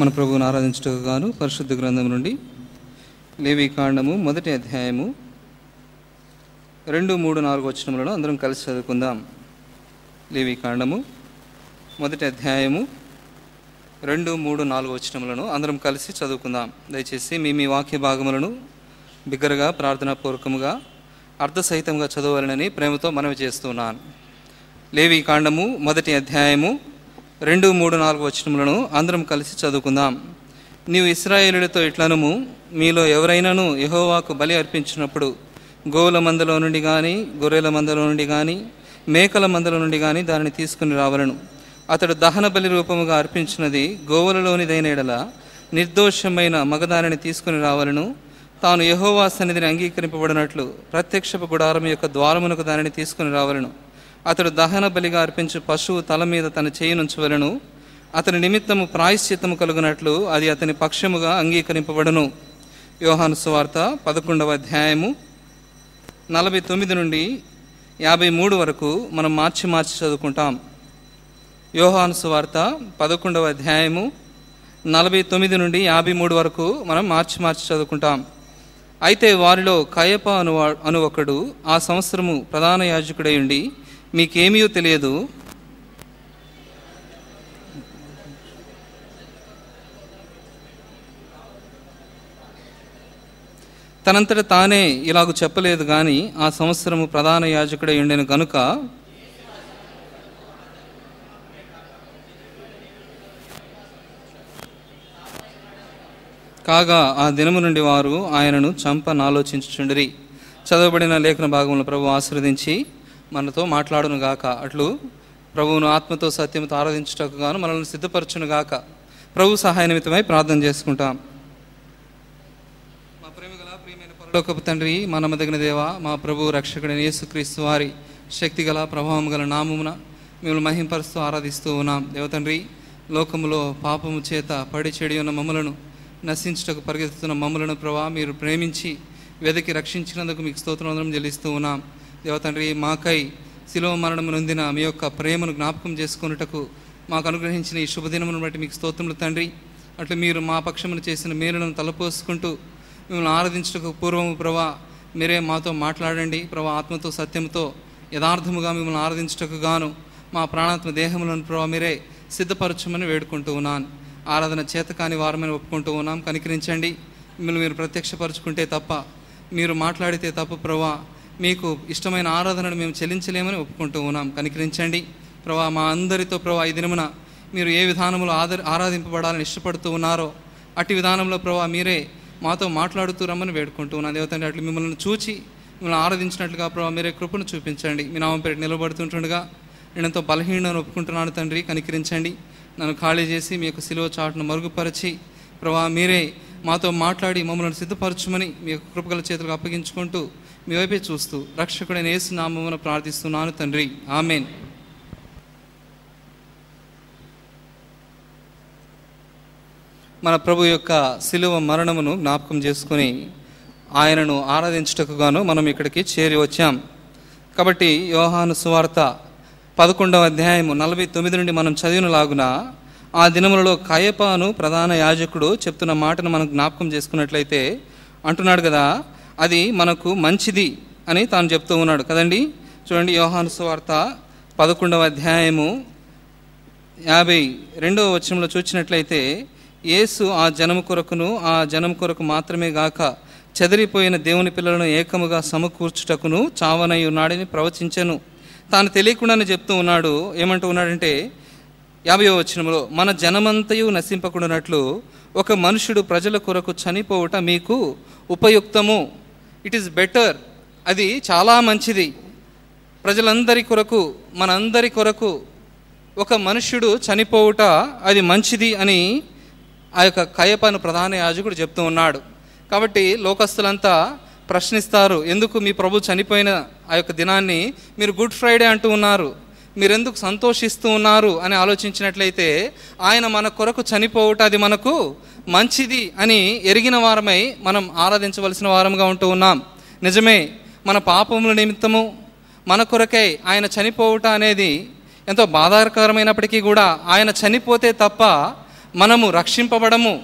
మన ప్రభువును ఆరాధించుటకు గాను పరిశుద్ధ గ్రంథం నుండి లేవి కాండము మొదటి అధ్యాయము రెండు మూడు నాలుగు వచనములను అందరం కలిసి చదువుకుందాం. లేవి కాండము మొదటి అధ్యాయము రెండు మూడు నాలుగు వచనములను అందరం కలిసి చదువుకుందాం. దయచేసి మీ మీ వాక్య భాగములను బిగ్గరగా ప్రార్థనాపూర్వకముగా అర్థసహితంగా చదవాలని ప్రేమతో మనవి చేస్తున్నాను. లేవి కాండము మొదటి అధ్యాయము రెండు మూడు నాలుగు వచనములను అందరం కలిసి చదువుకుందాం. నీవు ఇస్రాయేలులతో ఇట్లనము మీలో ఎవరైనాను యహోవాకు బలి అర్పించినప్పుడు గోవుల మందలో నుండి కానీ గొర్రెల మందలో నుండి కానీ మేకల మందల నుండి కానీ దానిని తీసుకుని రావలను. అతడు దహన బలి రూపముగా అర్పించినది గోవులలోనిదైన ఎడల నిర్దోషమైన మగదానిని తీసుకుని రావాలను. తాను యహోవా సన్నిధిని అంగీకరింపబడినట్లు ప్రత్యక్షపు గుడారం యొక్క ద్వారమునకు దానిని తీసుకుని రావాలను. అతడు దహన బలిగా అర్పించు పశువు తల మీద తన చేయనుంచవలను అతని నిమిత్తము ప్రాయశ్చిత్తము కలుగునట్లు అది అతని పక్షముగా అంగీకరింపబడును. యోహాను సువార్త పదకొండవ అధ్యాయము నలభై తొమ్మిది నుండి యాభై మూడు వరకు మనం మార్చి మార్చి చదువుకుంటాం. యోహాను సువార్త పదకొండవ అధ్యాయము నలభై తొమ్మిది నుండి యాభై మూడు వరకు మనం మార్చి మార్చి చదువుకుంటాం. అయితే వారిలో కయప అనువా అను ఒకడు ఆ సంవత్సరము ప్రధాన యాజకుడై ఉండి మీకేమీ తెలియదు. తనంతట తానే ఇలాగ చెప్పలేదు కానీ ఆ సంవత్సరము ప్రధాన యాజకుడే ఉండిన గనుక కాగా ఆ దినము నుండి వారు ఆయనను చంపనాలోచించుచుండిరి చదవబడిన లేఖన భాగంలో ప్రభు ఆశీర్వదించి మనతో మాట్లాడును గాక. అట్లు ప్రభువును ఆత్మతో సత్యంతో ఆరాధించుటకు గాను మనల్ని సిద్ధపరచును గాక. ప్రభు సహాయ నిమిత్తమై ప్రార్థన చేసుకుంటాం. మా ప్రేమ గల ప్రియమైన పరలోకపు తండ్రి మా నమ్మదగిన దేవ మా ప్రభు రక్షకుడైన యేసుక్రీస్తు వారి శక్తి గల ప్రభావం గల నామమున మిమ్మల్ని మహింపరుస్తూ ఆరాధిస్తూ ఉన్నాం. దేవతండ్రి లోకములో పాపము చేత పడి చెడి ఉన్న మమ్మలను నశించుటకు పరిగెత్తుతున్న మమ్మలను ప్రభా మీరు ప్రేమించి వెదకి రక్షించినందుకు మీకు స్తోత్రం చెల్లిస్తూ ఉన్నాం. దేవతండ్రి మాకై శిలో మరణం నొందిన మీ యొక్క ప్రేమను జ్ఞాపకం చేసుకున్నటకు మాకు అనుగ్రహించిన ఈ శుభదినమును బట్టి మీకు స్తోత్రములు తండ్రి. అట్లు మీరు మా పక్షమును చేసిన మేలులను తలపోసుకుంటూ మిమ్మల్ని ఆరాధించటకు పూర్వము ప్రభా మీరే మాతో మాట్లాడండి. ప్రభా ఆత్మతో సత్యంతో యథార్థముగా మిమ్మల్ని ఆరాధించటకు గాను మా ప్రాణాత్మ దేహములను ప్రభా మీరే సిద్ధపరచమని వేడుకుంటూ ఉన్నాను. ఆరాధన చేతకాని వారమని ఒప్పుకుంటూ ఉన్నాం. కనికరించండి. మిమ్మల్ని మీరు ప్రత్యక్షపరచుకుంటే తప్ప మీరు మాట్లాడితే తప్ప ప్రభా మీకు ఇష్టమైన ఆరాధనను మేము చెల్లించలేమని ఒప్పుకుంటూ ఉన్నాం. కనికరించండి. ప్రభా మా అందరితో ప్రభా ఈ దినమున మీరు ఏ విధానంలో ఆదర ఆరాధింపబడాలని ఇష్టపడుతూ ఉన్నారో అట్టి విధానంలో ప్రభా మీరే మాతో మాట్లాడుతూ రమ్మని వేడుకుంటూ ఉన్నాను దేవతండి అట్లు మిమ్మల్ని చూచి మిమ్మల్ని ఆరాధించినట్లుగా ప్రభా మీరే కృపను చూపించండి. మీ నామం పేరు నిలబడుతుంటుండగా నేను ఎంతో బలహీనను ఒప్పుకుంటున్నాను తండ్రి. కనికరించండి. నన్ను ఖాళీ చేసి మీ యొక్క సిలువ చాటును మరుగుపరిచి ప్రభా మీరే మాతో మాట్లాడి మమ్మల్ని సిద్ధపరచుమని మీ యొక్క కృపగల చేతులకు అప్పగించుకుంటూ మీ వైపే చూస్తూ రక్షకుడైన యేసునామమున ప్రార్థిస్తున్నాను తండ్రి. ఆమెన్. మన ప్రభు యొక్క శిలువ మరణమును జ్ఞాపకం చేసుకొని ఆయనను ఆరాధించుటకు గాను మనం ఇక్కడికి చేరి వచ్చాం. కాబట్టి యోహాను సువార్త పదకొండవ అధ్యాయము నలభై తొమ్మిది నుండి మనం చదివినలాగున ఆ దినములలో కయపాను ప్రధాన యాజకుడు చెప్తున్న మాటను మనం జ్ఞాపకం చేసుకున్నట్లయితే అంటున్నాడు కదా అది మనకు మంచిది అని తాను చెప్తూ ఉన్నాడు. కదండి? చూడండి యోహాను సువార్త పదకొండవ అధ్యాయము యాభై రెండవ వచనంలో చూసినట్లయితే యేసు ఆ జనము కొరకును ఆ జనం కొరకు మాత్రమే గాక చెదిరిపోయిన దేవుని పిల్లలను ఏకముగా సమకూర్చుటకును చావనై ఉన్నాడని ప్రవచించను. తాను తెలియకుండానే చెప్తూ ఉన్నాడు. ఏమంటూ ఉన్నాడంటే యాభై వచనంలో మన జనమంతయు నశింపకుండానట్లు ఒక మనుషుడు ప్రజల కొరకు చనిపోవుట మీకు ఉపయుక్తము. ఇట్ ఈస్ బెటర్ అది చాలా మంచిది. ప్రజలందరి కొరకు మనందరి కొరకు ఒక మనుష్యుడు చనిపోవుట అది మంచిది అని ఆ యొక్క కయపను ప్రధాన యాజకుడు చెప్తూ ఉన్నాడు. కాబట్టి లోకస్తులంతా ప్రశ్నిస్తారు ఎందుకు మీ ప్రభు చనిపోయిన ఆ యొక్క దినాన్ని మీరు గుడ్ ఫ్రైడే అంటూ ఉన్నారు? మీరెందుకు సంతోషిస్తూ ఉన్నారు? అని ఆలోచించినట్లయితే ఆయన మన కొరకు చనిపోవుట అది మనకు మంచిది అని ఎరిగిన వారమై మనం ఆరాధించవలసిన వారంగా ఉంటూ ఉన్నాం. నిజమే మన పాపముల నిమిత్తము మన కొరకై ఆయన చనిపోవుట అనేది ఎంతో బాధాకరమైనప్పటికీ కూడా ఆయన చనిపోతే తప్ప మనము రక్షింపబడము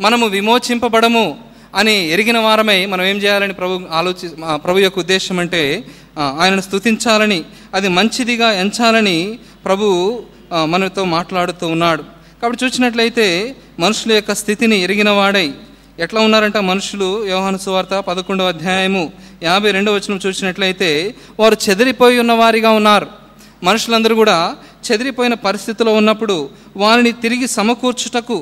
మనము విమోచింపబడము అని ఎరిగిన వారమై మనం ఏం చేయాలని ప్రభు ఆలోచి ప్రభు యొక్క ఉద్దేశం అంటే ఆయనను స్తుతించాలని అది మంచిదిగా ఎంచాలని ప్రభు మనతో మాట్లాడుతూ ఉన్నాడు. కాబట్టి చూసినట్లయితే మనుషుల యొక్క స్థితిని ఎరిగిన వాడై ఎట్లా ఉన్నారంట మనుషులు? యోహాను సువార్త పదకొండవ అధ్యాయము యాభై రెండవ వచనం చూసినట్లయితే వారు చెదిరిపోయి ఉన్న వారిగా ఉన్నారు. మనుషులందరూ కూడా చెదిరిపోయిన పరిస్థితిలో ఉన్నప్పుడు వారిని తిరిగి సమకూర్చుటకు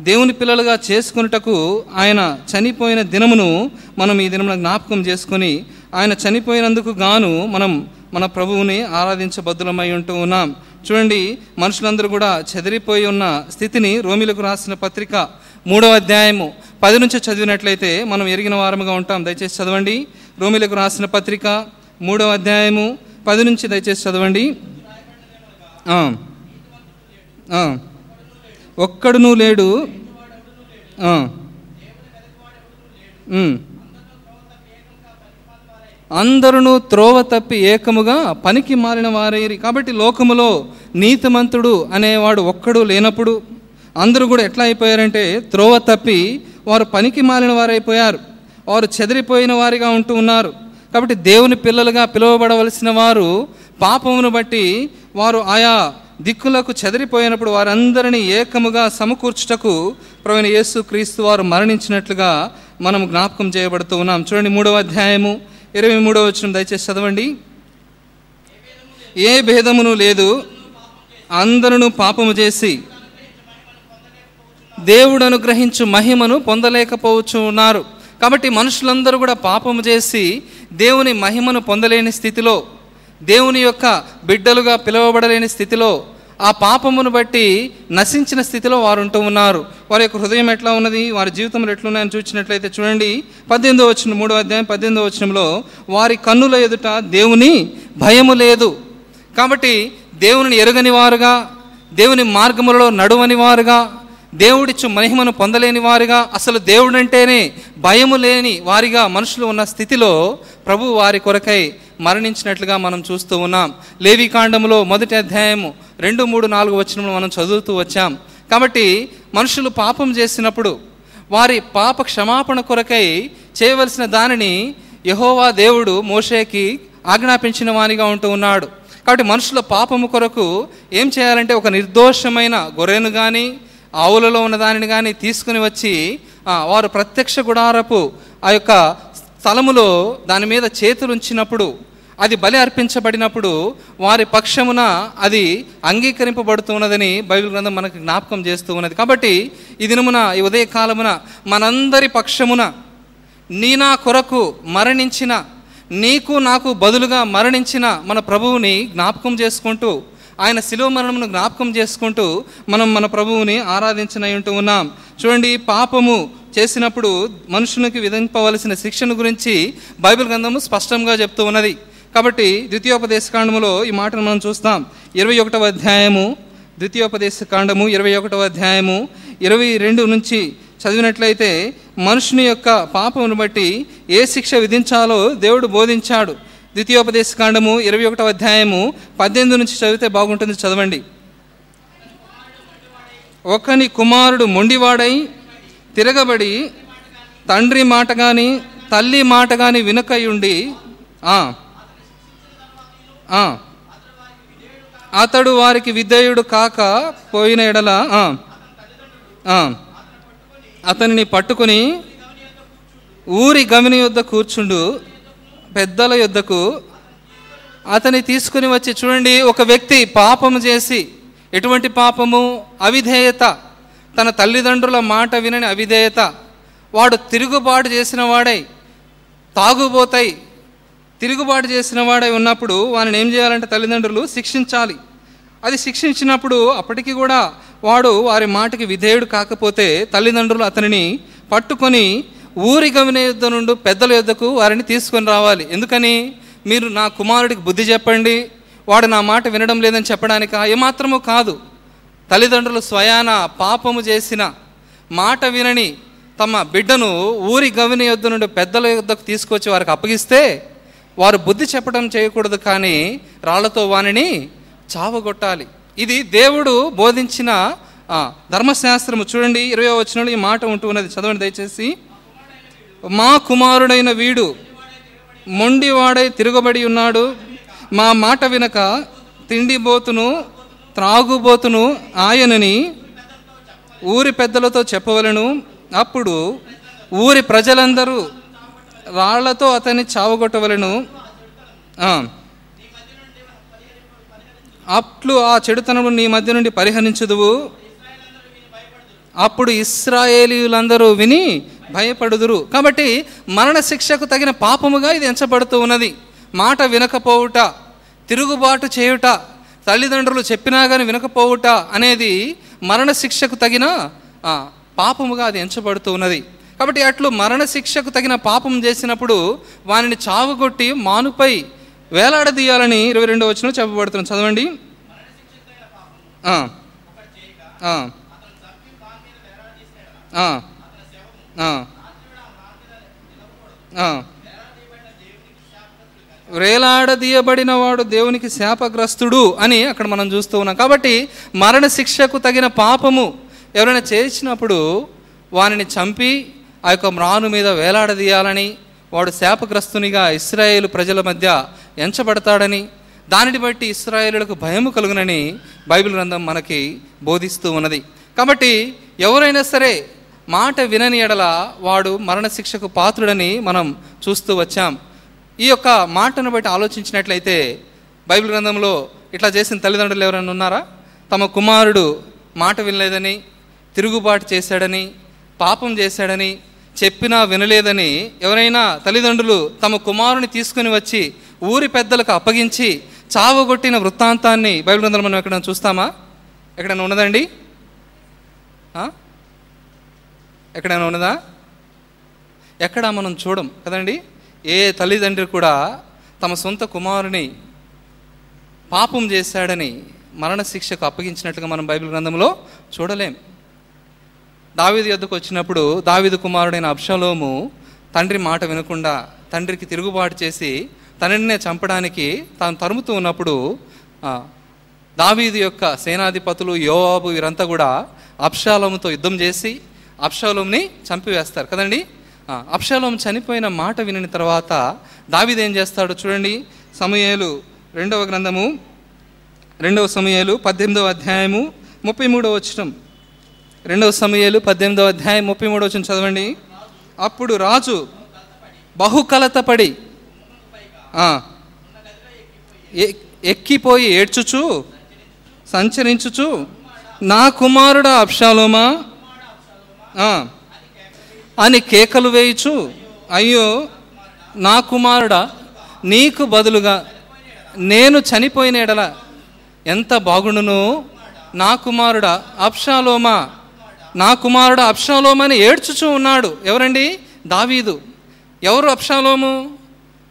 దేవుని పిల్లలుగా చేసుకున్నటకు ఆయన చనిపోయిన దినమును మనం ఈ దినమున జ్ఞాపకం చేసుకొని ఆయన చనిపోయినందుకు గాను మనం మన ప్రభువుని ఆరాధించబద్దులమై ఉంటూ ఉన్నాం. చూడండి మనుషులందరూ కూడా చెదిరిపోయి ఉన్న స్థితిని రోమిలకు రాసిన పత్రిక మూడవ అధ్యాయము పది నుంచి చదివినట్లయితే మనం ఎరిగిన వారముగా ఉంటాం. దయచేసి చదవండి. రోమిలకు రాసిన పత్రిక మూడవ అధ్యాయము పది నుంచి దయచేసి చదవండి. ఒక్కడునూ లేడు. అందరూ అందరును త్రోవ తప్పి ఏకముగా పనికి మారిన వారైరి. కాబట్టి లోకములో నీతిమంతుడు అనేవాడు ఒక్కడు లేనప్పుడు అందరూ కూడా ఎట్లా అయిపోయారంటే త్రోవ తప్పి వారు పనికి మారిన వారైపోయారు. వారు చెదిరిపోయిన వారిగా ఉంటూ ఉన్నారు. కాబట్టి దేవుని పిల్లలుగా పిలువబడవలసిన వారు పాపమును బట్టి వారు ఆయా దిక్కులకు చెదిరిపోయినప్పుడు వారందరినీ ఏకముగా సమకూర్చుటకు ప్రవీణ యేసు క్రీస్తు వారు మరణించినట్లుగా మనం జ్ఞాపకం చేయబడుతూ ఉన్నాం. చూడండి మూడవ అధ్యాయము ఇరవై మూడో వచ్చిన దయచేసి చదవండి. ఏ భేదమును లేదు అందరూ పాపము చేసి దేవుడు అనుగ్రహించు మహిమను పొందలేకపోవచ్చు ఉన్నారు కాబట్టి మనుషులందరూ కూడా పాపము చేసి దేవుని మహిమను పొందలేని స్థితిలో దేవుని యొక్క బిడ్డలుగా పిలువబడలేని స్థితిలో ఆ పాపమును బట్టి నశించిన స్థితిలో వారు ఉంటూ ఉన్నారు. వారి యొక్క హృదయం ఎట్లా ఉన్నది? వారి జీవితంలో ఎట్లున్నాయని చూసినట్లయితే చూడండి. పద్దెనిమిదో వచ్చిన మూడో అధ్యాయం పద్దెనిమిదో వచనంలో వారి కన్నుల ఎదుట దేవుని భయము లేదు. కాబట్టి దేవుని ఎరగని వారుగా దేవుని మార్గములలో నడువని వారుగా దేవుడిచ్చు మహిమను పొందలేని వారుగా అసలు దేవుడంటేనే భయము లేని వారిగా మనుషులు ఉన్న స్థితిలో ప్రభు వారి కొరకై మరణించినట్లుగా మనం చూస్తూ ఉన్నాం. లేవి కాండములో మొదటి అధ్యాయము రెండు మూడు నాలుగు వచ్చిన మనం చదువుతూ వచ్చాం. కాబట్టి మనుషులు పాపం చేసినప్పుడు వారి పాప క్షమాపణ కొరకై చేయవలసిన దానిని యహోవా దేవుడు మోషేకి ఆజ్ఞాపించిన వానిగా ఉంటూ ఉన్నాడు. కాబట్టి మనుషుల పాపము కొరకు ఏం చేయాలంటే ఒక నిర్దోషమైన గొర్రెను కానీ ఆవులలో ఉన్న దానిని కానీ తీసుకుని వచ్చి వారు ప్రత్యక్ష గుడారపు ఆ యొక్క స్థలములో దాని మీద చేతులు ఉంచినప్పుడు అది బలి అర్పించబడినప్పుడు వారి పక్షమున అది అంగీకరింపబడుతున్నదని బైబిల్ గ్రంథం మనకు జ్ఞాపకం చేస్తూ ఉన్నది. కాబట్టి ఈ దినమున ఈ ఉదయ కాలమున మనందరి పక్షమున నీ నా కొరకు మరణించిన నీకు నాకు బదులుగా మరణించిన మన ప్రభువుని జ్ఞాపకం చేసుకుంటూ ఆయన శిలువ మరణమును జ్ఞాపకం చేసుకుంటూ మనం మన ప్రభువుని ఆరాధించనై ఉంటూ ఉన్నాం. చూడండి పాపము చేసినప్పుడు మనుషునికి విధింపవలసిన శిక్షను గురించి బైబిల్ గ్రంథము స్పష్టంగా చెప్తూ ఉన్నది. కాబట్టి ద్వితీయోపదేశ కాండములో ఈ మాటను మనం చూస్తాం. ఇరవై ఒకటవ అధ్యాయము ద్వితీయోపదేశ కాండము ఇరవై ఒకటవ అధ్యాయము ఇరవై రెండు నుంచి చదివినట్లయితే మనుషుని యొక్క పాపమును బట్టి ఏ శిక్ష విధించాలో దేవుడు బోధించాడు. ద్వితీయోపదేశ కాండము ఇరవై ఒకటవ అధ్యాయము పద్దెనిమిది నుంచి చదివితే బాగుంటుంది చదవండి. ఒకని కుమారుడు మొండివాడై తిరగబడి తండ్రి మాట కానీ తల్లి మాట కానీ వినకయుండి ఉండి అతడు వారికి విధేయుడు కాక పోయిన ఎడల అతనిని పట్టుకొని ఊరి గమిని యొద్ద కూర్చుండు పెద్దల యొద్దకు. అతని తీసుకుని వచ్చి చూడండి ఒక వ్యక్తి పాపము చేసి ఎటువంటి పాపము? అవిధేయత. తన తల్లిదండ్రుల మాట వినని అవిధేయత. వాడు తిరుగుబాటు చేసిన వాడై తాగుబోతాయి తిరుగుబాటు చేసిన వాడై ఉన్నప్పుడు వాడిని ఏం చేయాలంటే తల్లిదండ్రులు శిక్షించాలి. అది శిక్షించినప్పుడు అప్పటికి కూడా వాడు వారి మాటకి విధేయుడు కాకపోతే తల్లిదండ్రులు అతనిని పట్టుకొని ఊరి గమన యుద్ధ నుండి పెద్దల యుద్ధకు వారిని తీసుకొని రావాలి. ఎందుకని? మీరు నా కుమారుడికి బుద్ధి చెప్పండి. వాడు నా మాట వినడం లేదని చెప్పడానిక ఏమాత్రము కాదు. తల్లిదండ్రులు స్వయాన పాపము చేసిన మాట వినని తమ బిడ్డను ఊరి గవిని యుద్ధ నుండి పెద్దల యుద్ధకు తీసుకొచ్చి వారికి అప్పగిస్తే వారు బుద్ధి చెప్పడం చేయకూడదు కానీ రాళ్ళతో వానిని చావగొట్టాలి. ఇది దేవుడు బోధించిన ధర్మశాస్త్రము. చూడండి ఇరవై వచనంలో ఈ మాట ఉంటూ ఉన్నది. చదవండి దయచేసి. మా కుమారుడైన వీడు మొండివాడై తిరగబడి ఉన్నాడు. మా మాట వినక తిండిబోతును త్రాగుబోతును ఆయనని ఊరి పెద్దలతో చెప్పవలను. అప్పుడు ఊరి ప్రజలందరూ రాళ్ళతో అతన్ని చావగొట్టవలను. అట్లు ఆ చెడుతనము నీ మధ్య నుండి పరిహరించదువు. అప్పుడు ఇస్రాయేలీయులందరూ విని భయపడుదురు. కాబట్టి మరణ శిక్షకు తగిన పాపముగా ఇది ఎంచబడుతూ ఉన్నది. మాట వినకపోవుట తిరుగుబాటు చేయుట తల్లిదండ్రులు చెప్పినా కానీ వినకపోవుట అనేది మరణ శిక్షకు తగిన పాపముగా అది ఎంచబడుతూ ఉన్నది. కాబట్టి అట్లు మరణశిక్షకు తగిన పాపం చేసినప్పుడు వానిని చావుగొట్టి మానుపై వేలాడదీయాలని ఇరవై రెండో వచ్చిన చెప్పబడుతున్నాం చదవండి. వేలాడదీయబడిన వాడు దేవునికి శాపగ్రస్తుడు అని అక్కడ మనం చూస్తూ ఉన్నాం. కాబట్టి మరణ శిక్షకు తగిన పాపము ఎవరైనా చేసినప్పుడు వానిని చంపి ఆ యొక్క మ్రాను మీద వేలాడదీయాలని వాడు శాపగ్రస్తునిగా ఇస్రాయేలు ప్రజల మధ్య ఎంచబడతాడని దానిని బట్టి ఇస్రాయేలులకు భయము కలుగునని బైబిల్ గ్రంథం మనకి బోధిస్తూ ఉన్నది. కాబట్టి ఎవరైనా సరే మాట వినని ఎడల వాడు మరణశిక్షకు పాత్రుడని మనం చూస్తూ వచ్చాం. ఈ యొక్క మాటను బట్టి ఆలోచించినట్లయితే బైబిల్ గ్రంథంలో ఇట్లా చేసిన తల్లిదండ్రులు ఎవరైనా ఉన్నారా? తమ కుమారుడు మాట వినలేదని తిరుగుబాటు చేశాడని పాపం చేశాడని చెప్పినా వినలేదని ఎవరైనా తల్లిదండ్రులు తమ కుమారుని తీసుకుని వచ్చి ఊరి పెద్దలకు అప్పగించి చావగొట్టిన వృత్తాంతాన్ని బైబిల్ గ్రంథంలో మనం ఎక్కడైనా చూస్తామా? ఎక్కడైనా ఉన్నదండి ఎక్కడైనా ఉన్నదా? ఎక్కడ మనం చూడం కదండి? ఏ తల్లిదండ్రి కూడా తమ సొంత కుమారుని పాపం చేశాడని మరణశిక్షకు అప్పగించినట్లుగా మనం బైబిల్ గ్రంథంలో చూడలేం. దావీదు యొద్దకు వచ్చినప్పుడు దావీదు కుమారుడైన అబ్షలోము తండ్రి మాట వినకుండా తండ్రికి తిరుగుబాటు చేసి తండ్రినే చంపడానికి తాను తరుముతూ ఉన్నప్పుడు దావీదు యొక్క సేనాధిపతులు యోవాబు వీరంతా కూడా అబ్షాలోముతో యుద్ధం చేసి అప్షాలోంని చంపివేస్తారు. కదండి? అప్షాలోం చనిపోయిన మాట వినిన తర్వాత దావీదు ఏం చేస్తాడు చూడండి. సమయాలు రెండవ గ్రంథము రెండవ సమయాలు పద్దెనిమిదవ అధ్యాయము ముప్పై మూడవ వచనం. రెండవ సమయాలు పద్దెనిమిదవ అధ్యాయం ముప్పై మూడవ వచ్చిన చదవండి. అప్పుడు రాజు బహుకలతపడి ఆ, ఎక్కిపోయి ఏడ్చుచు సంచరించుచు నా కుమారుడు అప్షాలోమా అని కేకలు వేయచు అయ్యో నా కుమారుడా నీకు బదులుగా నేను చనిపోయిన ఎడల ఎంత బాగుండును? నా కుమారుడా అప్షాలోమా నా కుమారుడు అప్షాలోమని ఏడ్చుచూ ఉన్నాడు. ఎవరండి? దావీదు. ఎవరు అప్షాలోము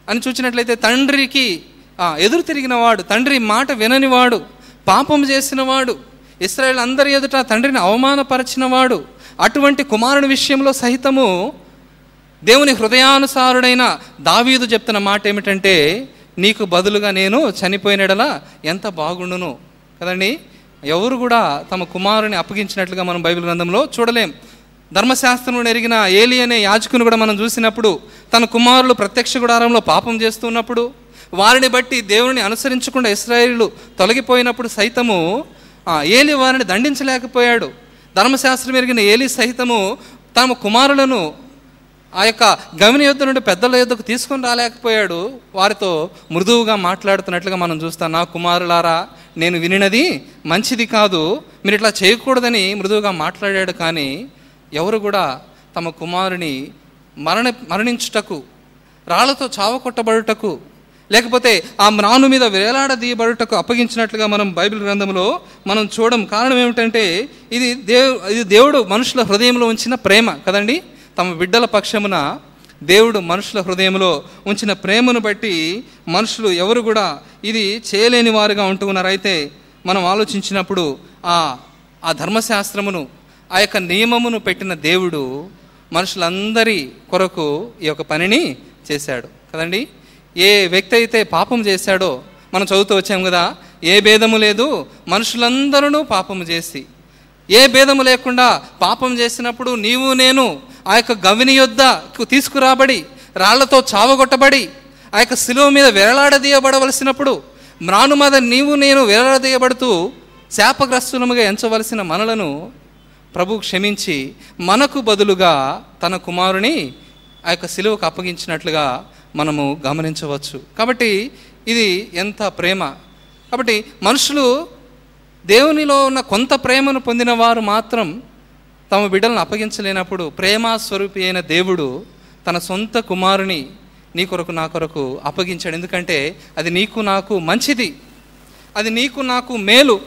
అని చూసినట్లయితే తండ్రికి ఎదురు తిరిగిన వాడు తండ్రి మాట విననివాడు పాపం చేసినవాడు ఇస్రాయల్ అందరి ఎదుట తండ్రిని అవమానపరచినవాడు అటువంటి కుమారుని విషయంలో సహితము దేవుని హృదయానుసారుడైన దావీదు చెప్తున్న మాట ఏమిటంటే నీకు బదులుగా నేను చనిపోయినడలా ఎంత బాగుండును? కదండి? ఎవరు కూడా తమ కుమారుని అప్పగించినట్లుగా మనం బైబిల్ గ్రంథంలో చూడలేం. ధర్మశాస్త్రం ఎరిగిన ఏలి అనే యాజకుని కూడా మనం చూసినప్పుడు తన కుమారులు ప్రత్యక్ష గుడారంలో పాపం చేస్తున్నప్పుడు వారిని బట్టి దేవుని అనుసరించకుండా ఇస్రాయేలు తొలగిపోయినప్పుడు సైతము ఏలి వారిని దండించలేకపోయాడు. ధర్మశాస్త్రం ఎరిగిన ఏలి సైతము తమ కుమారులను ఆ యొక్క గమని యుద్ధ నుండి పెద్దల యుద్ధకు తీసుకుని రాలేకపోయాడు. వారితో మృదువుగా మాట్లాడుతున్నట్లుగా మనం చూస్తాం. నా కుమారులారా నేను వినినది మంచిది కాదు. మీరు ఇట్లా చేయకూడదని మృదువుగా మాట్లాడాడు. కానీ ఎవరు కూడా తమ కుమారుని మరణ మరణించుటకు రాళ్ళతో చావకొట్టబడుటకు లేకపోతే ఆ మ్రాను మీద వేలాడదీయబడుటకు అప్పగించినట్లుగా మనం బైబిల్ గ్రంథంలో మనం చూడడం కారణం ఏమిటంటే ఇది దేవు ఇది దేవుడు మనుషుల హృదయంలో ఉంచిన ప్రేమ. కదండి? తమ బిడ్డల పక్షమున దేవుడు మనుషుల హృదయంలో ఉంచిన ప్రేమను బట్టి మనుషులు ఎవరు కూడా ఇది చేయలేని వారుగా ఉంటూ ఉన్నారైతే మనం ఆలోచించినప్పుడు ఆ ఆ ధర్మశాస్త్రమును ఆ యొక్క నియమమును పెట్టిన దేవుడు మనుషులందరి కొరకు ఈ యొక్క పనిని చేశాడు. కదండి? ఏ వ్యక్తి అయితే పాపం చేశాడో మనం చదువుతూ వచ్చాం కదా ఏ భేదము లేదు మనుషులందరూ పాపము చేసి ఏ భేదము లేకుండా పాపం చేసినప్పుడు నీవు నేను ఆ యొక్క గవిని యొద్దకు తీసుకురాబడి రాళ్ళతో చావగొట్టబడి ఆ యొక్క శిలువ మీద వేలాడదీయబడవలసినప్పుడు మ్రాను మీద నీవు నేను వేలాడదీయబడుతూ శాపగ్రస్తులముగా ఎంచవలసిన మనలను ప్రభు క్షమించి మనకు బదులుగా తన కుమారుని ఆ యొక్క సిలువకు అప్పగించినట్లుగా మనము గమనించవచ్చు. కాబట్టి ఇది ఎంత ప్రేమ. కాబట్టి మనుషులు దేవునిలో ఉన్న కొంత ప్రేమను పొందిన వారు మాత్రం తమ బిడ్డలను అప్పగించలేనప్పుడు ప్రేమస్వరూపి అయిన దేవుడు తన సొంత కుమారుని నీ కొరకు నా కొరకు అప్పగించాడు. ఎందుకంటే అది నీకు నాకు మంచిది. అది నీకు నాకు మేలు.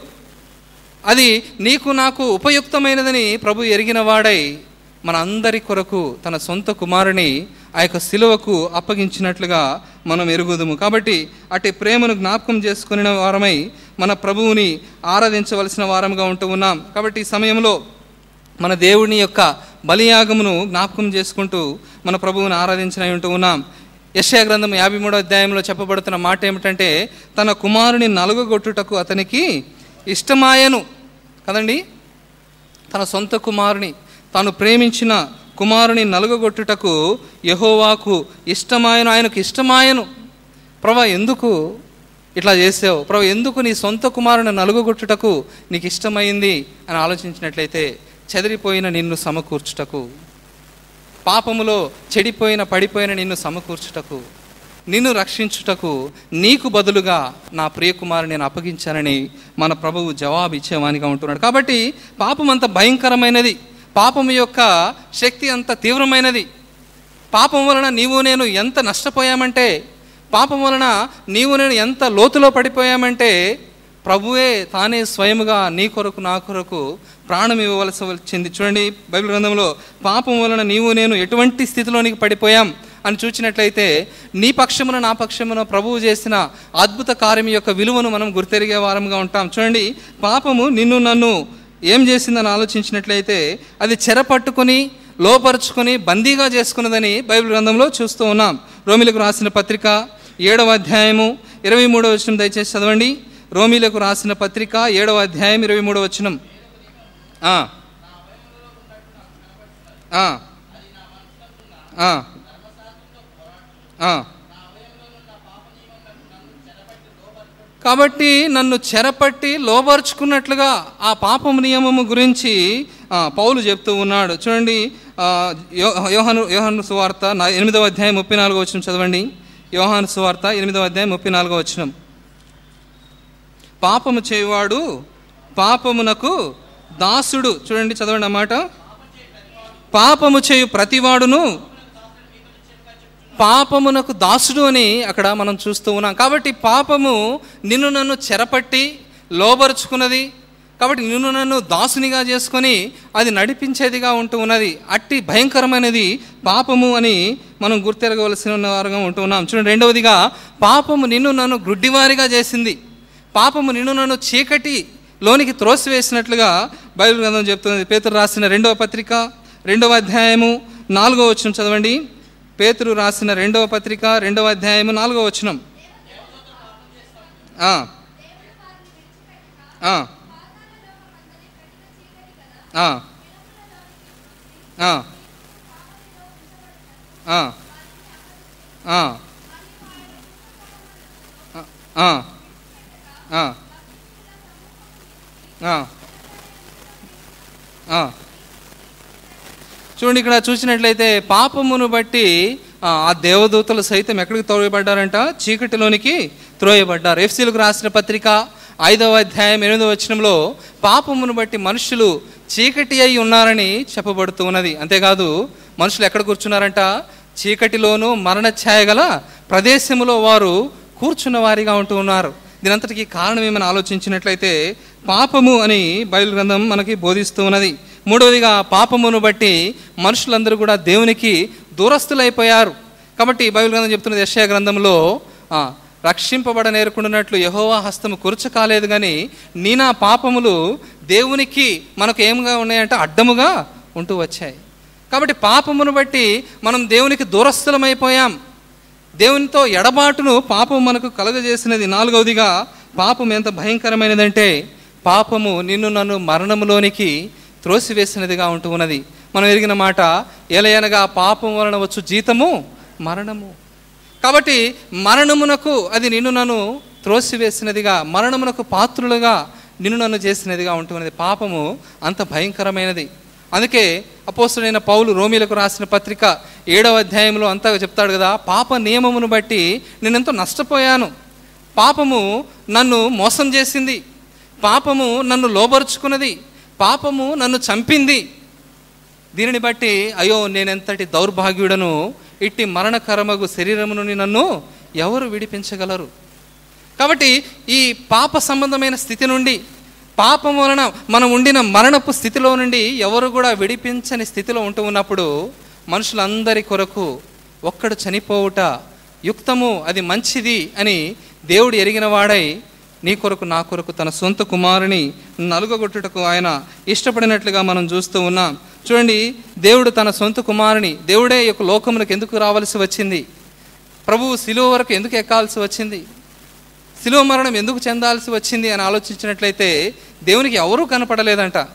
అది నీకు నాకు ఉపయుక్తమైనదని ప్రభు ఎరిగిన వాడై మన అందరి కొరకు తన సొంత కుమారుని ఆ యొక్క శిలువకు అప్పగించినట్లుగా మనం ఎరుగుదుము. కాబట్టి అటు ప్రేమను జ్ఞాపకం చేసుకుని వారమై మన ప్రభువుని ఆరాధించవలసిన వారంగా ఉంటూ ఉన్నాం. కాబట్టి ఈ సమయంలో మన దేవుని యొక్క బలియాగమును జ్ఞాపకం చేసుకుంటూ మన ప్రభువుని ఆరాధించిన ఉంటూ ఉన్నాం. యశ్యా గ్రంథం యాభై మూడో అధ్యాయంలో చెప్పబడుతున్న మాట ఏమిటంటే తన కుమారుని నలుగగొట్టుటకు అతనికి ఇష్టమాయను. కదండి? తన సొంత కుమారుని తాను ప్రేమించిన కుమారుని నలుగగొట్టుటకు యహోవాకు ఇష్టమాయను ఆయనకు ఇష్టమాయను. ప్రభా ఎందుకు ఇట్లా చేసావు? ప్రభా ఎందుకు నీ సొంత కుమారుని నలుగగొట్టుటకు నీకు ఇష్టమైంది అని ఆలోచించినట్లయితే చెదిరిపోయిన నిన్ను సమకూర్చుటకు పాపములో చెడిపోయిన పడిపోయిన నిన్ను సమకూర్చుటకు నిన్ను రక్షించుటకు నీకు బదులుగా నా ప్రియకుమారు నేను అప్పగించానని మన ప్రభువు జవాబు ఇచ్చేవానిగా ఉంటున్నాడు. కాబట్టి పాపం అంత భయంకరమైనది. పాపం యొక్క శక్తి అంత తీవ్రమైనది. పాపం వలన నీవు నేను ఎంత నష్టపోయామంటే పాపం వలన నీవు నేను ఎంత లోతులో పడిపోయామంటే ప్రభువే తానే స్వయముగా నీ కొరకు నా కొరకు ప్రాణం ఇవ్వవలసి వచ్చింది చూడండి బైబిల్ గ్రంథంలో పాపం వలన నీవు నేను ఎటువంటి స్థితిలోనికి పడిపోయాం అని చూచినట్లయితే నీ పక్షమున నా పక్షమున ప్రభువు చేసిన అద్భుత కార్యం యొక్క విలువను మనం గుర్తెరిగే వారంగా ఉంటాం. చూడండి పాపము నిన్ను నన్ను ఏం చేసిందని ఆలోచించినట్లయితే అది చెరపట్టుకొని లోపరుచుకొని బందీగా చేసుకున్నదని బైబిల్ గ్రంథంలో చూస్తూ ఉన్నాం. రోమిలకు రాసిన పత్రిక ఏడవ అధ్యాయము ఇరవై మూడవ వచనం దయచేసి చదవండి. రోమిలకు రాసిన పత్రిక ఏడవ అధ్యాయం ఇరవై మూడవ వచనం. ఆ. కాబట్టి నన్ను చెరపట్టి లోబరుచుకున్నట్లుగా ఆ పాపం నియమము గురించి పౌలు చెప్తూ ఉన్నాడు. చూడండి యోహను యోహను యోహాను సువార్త ఎనిమిదవ అధ్యాయం ముప్పై నాలుగో వచ్చిన చదవండి. యోహాను సువార్త ఎనిమిదవ అధ్యాయం ముప్పై నాలుగో వచ్చిన పాపము చేయువాడు పాపమునకు దాసుడు. చూడండి చదవండి అన్నమాట పాపము చేయు ప్రతివాడును పాపమునకు దాసుడు అని అక్కడ మనం చూస్తూ ఉన్నాం. కాబట్టి పాపము నిన్ను నన్ను చెరపట్టి లోబరుచుకున్నది. కాబట్టి నిన్ను నన్ను దాసునిగా చేసుకొని అది నడిపించేదిగా ఉంటూ ఉన్నది. అట్టి భయంకరమైనది పాపము అని మనం గుర్తెరగవలసిన వారుగా ఉంటూ ఉన్నాం. చూడండి రెండవదిగా పాపము నిన్ను నన్ను గ్రుడ్డివారిగా చేసింది. పాపము నిన్ను నన్ను చీకటి లోనికి త్రోసివేసినట్లుగా బైబిల్ గ్రంథం చెప్తుంది పేతురు రాసిన రెండవ పత్రిక రెండవ అధ్యాయము నాలుగో వచ్చిన చదవండి. పేతురు రాసిన రెండవ పత్రిక రెండవ అధ్యాయము నాలుగవ వచనం ఆ. చూడండి ఇక్కడ చూసినట్లయితే పాపమును బట్టి ఆ దేవదూతలు సైతం ఎక్కడికి త్రోయబడ్డారంట చీకటిలోనికి త్రోయబడ్డారు. ఎఫ్సీలకు రాసిన పత్రిక ఐదవ అధ్యాయం ఎనిమిదవ వచనంలో పాపమును బట్టి మనుషులు చీకటి అయి ఉన్నారని చెప్పబడుతూ ఉన్నది. అంతేకాదు మనుషులు ఎక్కడ కూర్చున్నారంట? చీకటిలోనూ మరణ ఛాయ గల ప్రదేశములో వారు కూర్చున్న వారిగా ఉంటూ ఉన్నారు. దీనంతటికీ కారణం ఏమని ఆలోచించినట్లయితే పాపము అని బయలు గ్రంథం మనకి బోధిస్తూ ఉన్నది. మూడవదిగా పాపమును బట్టి మనుషులందరూ కూడా దేవునికి దూరస్తులైపోయారు కాబట్టి బైబిల్ గ్రంథం చెప్తున్నది యెషయా గ్రంథంలో రక్షింపబడ నేర్కొండున్నట్లు యహోవా హస్తము కురచ కాలేదు కానీ నీనా పాపములు దేవునికి మనకు ఏముగా ఉన్నాయంటే అడ్డముగా ఉంటూ వచ్చాయి. కాబట్టి పాపమును బట్టి మనం దేవునికి దూరస్థులమైపోయాం. దేవునితో ఎడబాటును పాపం మనకు కలగజేసినది. నాలుగవదిగా పాపం ఎంత భయంకరమైనదంటే పాపము నిన్ను నన్ను మరణములోనికి త్రోసివేసినదిగా ఉంటూ ఉన్నది. మనం ఎరిగిన మాట ఎలయనగా పాపం వలన వచ్చు జీతము మరణము. కాబట్టి మరణమునకు అది నిన్ను నన్ను త్రోసివేసినదిగా మరణమునకు పాత్రులుగా నిన్ను నన్ను చేసినదిగా ఉంటున్నది పాపము అంత భయంకరమైనది. అందుకే అపోస్తుడైన పౌలు రోమిలకు రాసిన పత్రిక ఏడవ అధ్యాయంలో అంతా చెప్తాడు కదా పాప నియమమును బట్టి నేనెంతో నష్టపోయాను. పాపము నన్ను మోసం చేసింది. పాపము నన్ను లోబరుచుకున్నది. పాపము నన్ను చంపింది. దీనిని బట్టి అయ్యో నేనెంతటి దౌర్భాగ్యుడను ఇట్టి మరణకరమగు శరీరము నుండి నన్ను ఎవరు విడిపించగలరు? కాబట్టి ఈ పాప సంబంధమైన స్థితి నుండి పాపం వలన మనం ఉండిన మరణపు స్థితిలో నుండి ఎవరు కూడా విడిపించని స్థితిలో ఉంటూ ఉన్నప్పుడు మనుషులందరి కొరకు ఒక్కడు చనిపోవుట యుక్తము అది మంచిది అని దేవుడు ఎరిగిన వాడై నీ కొరకు నా కొరకు తన సొంత కుమారుని నలుగగొట్టుటకు ఆయన ఇష్టపడినట్లుగా మనం చూస్తూ ఉన్నాం. చూడండి దేవుడు తన సొంత కుమారుని దేవుడే ఈ యొక్క లోకములకు ఎందుకు రావాల్సి వచ్చింది? ప్రభువు శిలువ వరకు ఎందుకు ఎక్కాల్సి వచ్చింది? శిలువ మరణం ఎందుకు చెందాల్సి వచ్చింది అని ఆలోచించినట్లయితే దేవునికి ఎవరూ కనపడలేదంట.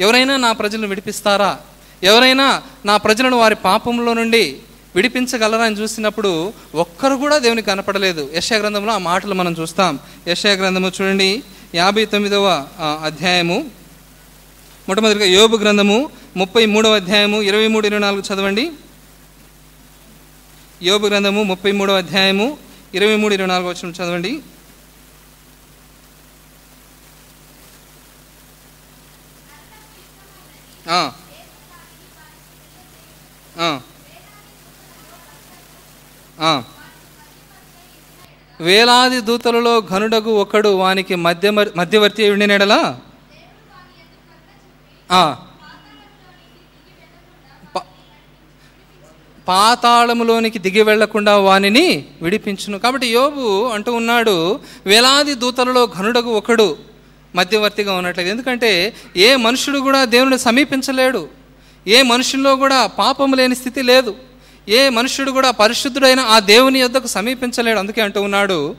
ఎవరైనా నా ప్రజలను విడిపిస్తారా? ఎవరైనా నా ప్రజలను వారి పాపంలో నుండి విడిపించగలరా అని చూసినప్పుడు ఒక్కరు కూడా దేవునికి కనపడలేదు. యశా గ్రంథంలో ఆ మాటలు మనం చూస్తాం. యశా గ్రంథము చూడండి యాభై తొమ్మిదవ అధ్యాయము. మొట్టమొదటిగా యోబు గ్రంథము ముప్పై మూడవ అధ్యాయము ఇరవై మూడు ఇరవై నాలుగు చదవండి. యోబు గ్రంథము ముప్పై మూడవ అధ్యాయము ఇరవై మూడు ఇరవై నాలుగు వచ్చిన చదవండి. ఆ. వేలాది దూతలలో ఘనుడగు ఒకడు వానికి మధ్య మధ్యవర్తి ఉండినడలా ఆ. పాతాళములోనికి దిగి వెళ్ళకుండా వానిని విడిపించును. కాబట్టి యోబు అంటూ ఉన్నాడు వేలాది దూతలలో ఘనుడగు ఒకడు మధ్యవర్తిగా ఉన్నట్లేదు ఎందుకంటే ఏ మనుషుడు కూడా దేవుని సమీపించలేడు. ఏ మనుషుల్లో కూడా పాపము లేని స్థితి లేదు. ఏ మనుష్యుడు కూడా పరిశుద్ధుడైన ఆ దేవుని యొద్దకు సమీపించలేడు. అందుకే అంటూ ఉన్నాడు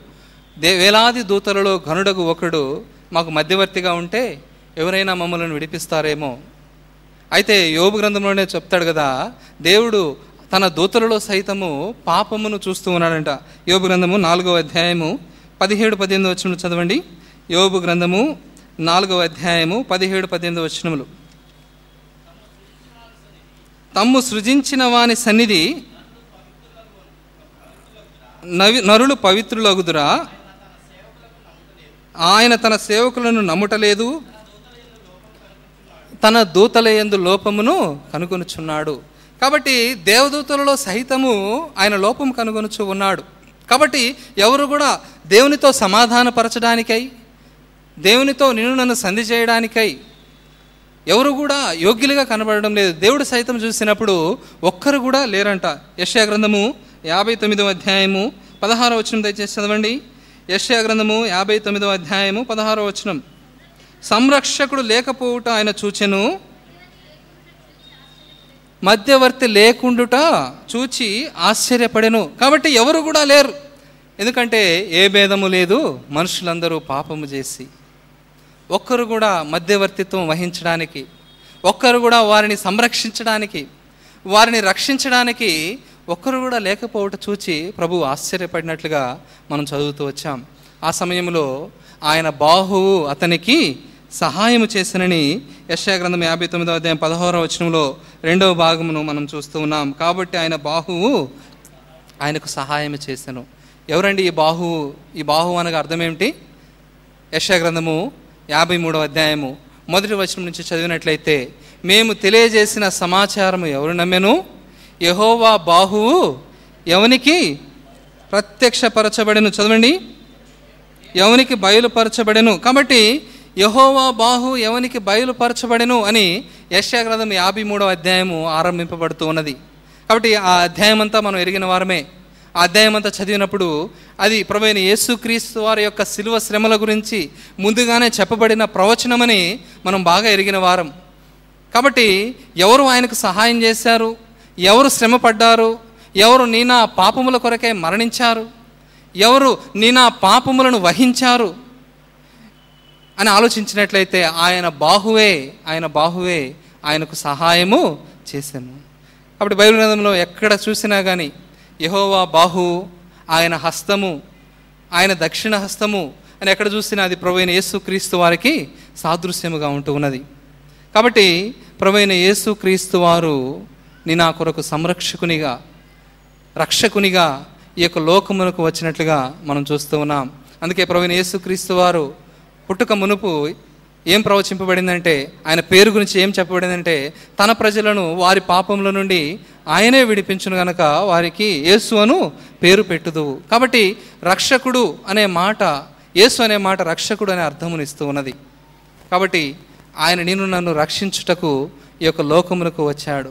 దే వేలాది దూతలలో ఘనుడగు ఒకడు మాకు మధ్యవర్తిగా ఉంటే ఎవరైనా మమ్మల్ని విడిపిస్తారేమో. అయితే యోగు గ్రంథంలోనే చెప్తాడు కదా దేవుడు తన దూతలలో సైతము పాపమును చూస్తూ ఉన్నాడంట. యోగు గ్రంథము నాలుగవ అధ్యాయము పదిహేడు పద్దెనిమిది వచనములు చదవండి. యోగు గ్రంథము నాలుగవ అధ్యాయము పదిహేడు పద్దెనిమిది వచనములు. తమ్ము సృజించిన వాని సన్నిధి నవి నరులు పవిత్రులగుదురా. ఆయన తన సేవకులను నమ్ముటలేదు. తన దూతలయందు లోపమును కనుగొనుచున్నాడు. కాబట్టి దేవదూతలలో సహితము ఆయన లోపం కనుగొనుచు ఉన్నాడు. కాబట్టి ఎవరు కూడా దేవునితో సమాధానపరచడానికై దేవునితో నిన్ను నన్ను సంధి చేయడానికై ఎవరు కూడా యోగ్యులుగా కనబడడం లేదు. దేవుడు సైతం చూసినప్పుడు ఒక్కరు కూడా లేరంట. యశ్యా గ్రంథము యాభై తొమ్మిదవ అధ్యాయము పదహారో వచనం దయచేసి చదవండి. యశ్యా గ్రంథము యాభై తొమ్మిదవ అధ్యాయము పదహారో వచనం. సంరక్షకుడు లేకపోవుట ఆయన చూచెను. మధ్యవర్తి లేకుండుట చూచి ఆశ్చర్యపడెను. కాబట్టి ఎవరు కూడా లేరు. ఎందుకంటే ఏ భేదము లేదు. మనుషులందరూ పాపము చేసి. ఒక్కరు కూడా మధ్యవర్తిత్వం వహించడానికి ఒక్కరు కూడా వారిని సంరక్షించడానికి వారిని రక్షించడానికి ఒక్కరు కూడా లేకపోవట చూచి ప్రభు ఆశ్చర్యపడినట్లుగా మనం చదువుతూ వచ్చాం. ఆ సమయంలో ఆయన బాహువు అతనికి సహాయము చేసినని యశాగ్రంథం యాభై తొమ్మిదో అధ్యాయం పదహారవ వచనంలో రెండవ భాగమును మనం చూస్తూ ఉన్నాం. కాబట్టి ఆయన బాహువు ఆయనకు సహాయం చేశాను ఎవరండి ఈ బాహువు? ఈ బాహువు అనగా అర్థం ఏమిటి యశా గ్రంథము యాభై మూడవ అధ్యాయము. మొదటి వచనం నుంచి చదివినట్లయితే మేము తెలియజేసిన సమాచారము ఎవరు నమ్మెను? యహోవా బాహువు ఎవనికి ప్రత్యక్షపరచబడెను? చదవండి. ఎవనికి బయలుపరచబడెను? కాబట్టి యహోవా బాహు ఎవనికి బయలుపరచబడెను అని యశాగ్రంథం యాభై మూడవ అధ్యాయము ఆరంభింపబడుతూ ఉన్నది. కాబట్టి ఆ అధ్యాయం అంతా మనం ఎరిగిన వారమే. అధ్యాయం అంతా చదివినప్పుడు అది ప్రభైన యేసుక్రీస్తు వారి యొక్క శిలువ శ్రమల గురించి ముందుగానే చెప్పబడిన ప్రవచనమని మనం బాగా ఎరిగిన వారం. కాబట్టి ఎవరు ఆయనకు సహాయం చేశారు? ఎవరు శ్రమ పడ్డారు ఎవరు నీ నా పాపముల కొరకే మరణించారు? ఎవరు నీ నా పాపములను వహించారు? అని ఆలోచించినట్లయితే ఆయన బాహువే ఆయన బాహువే ఆయనకు సహాయము చేశాను. కాబట్టి బైబిల్ గ్రంథంలో ఎక్కడ చూసినా కానీ యహోవా బాహు ఆయన హస్తము ఆయన దక్షిణ హస్తము అని ఎక్కడ చూసినా అది ప్రవైన యేసు క్రీస్తు వారికి సాదృశ్యముగా ఉంటూ ఉన్నది. కాబట్టి ప్రవైన యేసు క్రీస్తు వారు నీ నా కొరకు సంరక్షకునిగా రక్షకునిగా ఈ యొక్క లోకమునకు వచ్చినట్లుగా మనం చూస్తూ ఉన్నాం. అందుకే ప్రవీణ యేసుక్రీస్తు వారు పుట్టుక మునుపు ఏం ప్రవచింపబడిందంటే ఆయన పేరు గురించి ఏం చెప్పబడిందంటే తన ప్రజలను వారి పాపముల నుండి ఆయనే విడిపించును గనక వారికి యేసు అను పేరు పెట్టుదు కాబట్టి రక్షకుడు అనే మాట యేసు అనే మాట రక్షకుడు అనే అర్థమునిస్తూ ఉన్నది. కాబట్టి ఆయన నేను నన్ను రక్షించుటకు ఈ యొక్క లోకమునకు వచ్చాడు.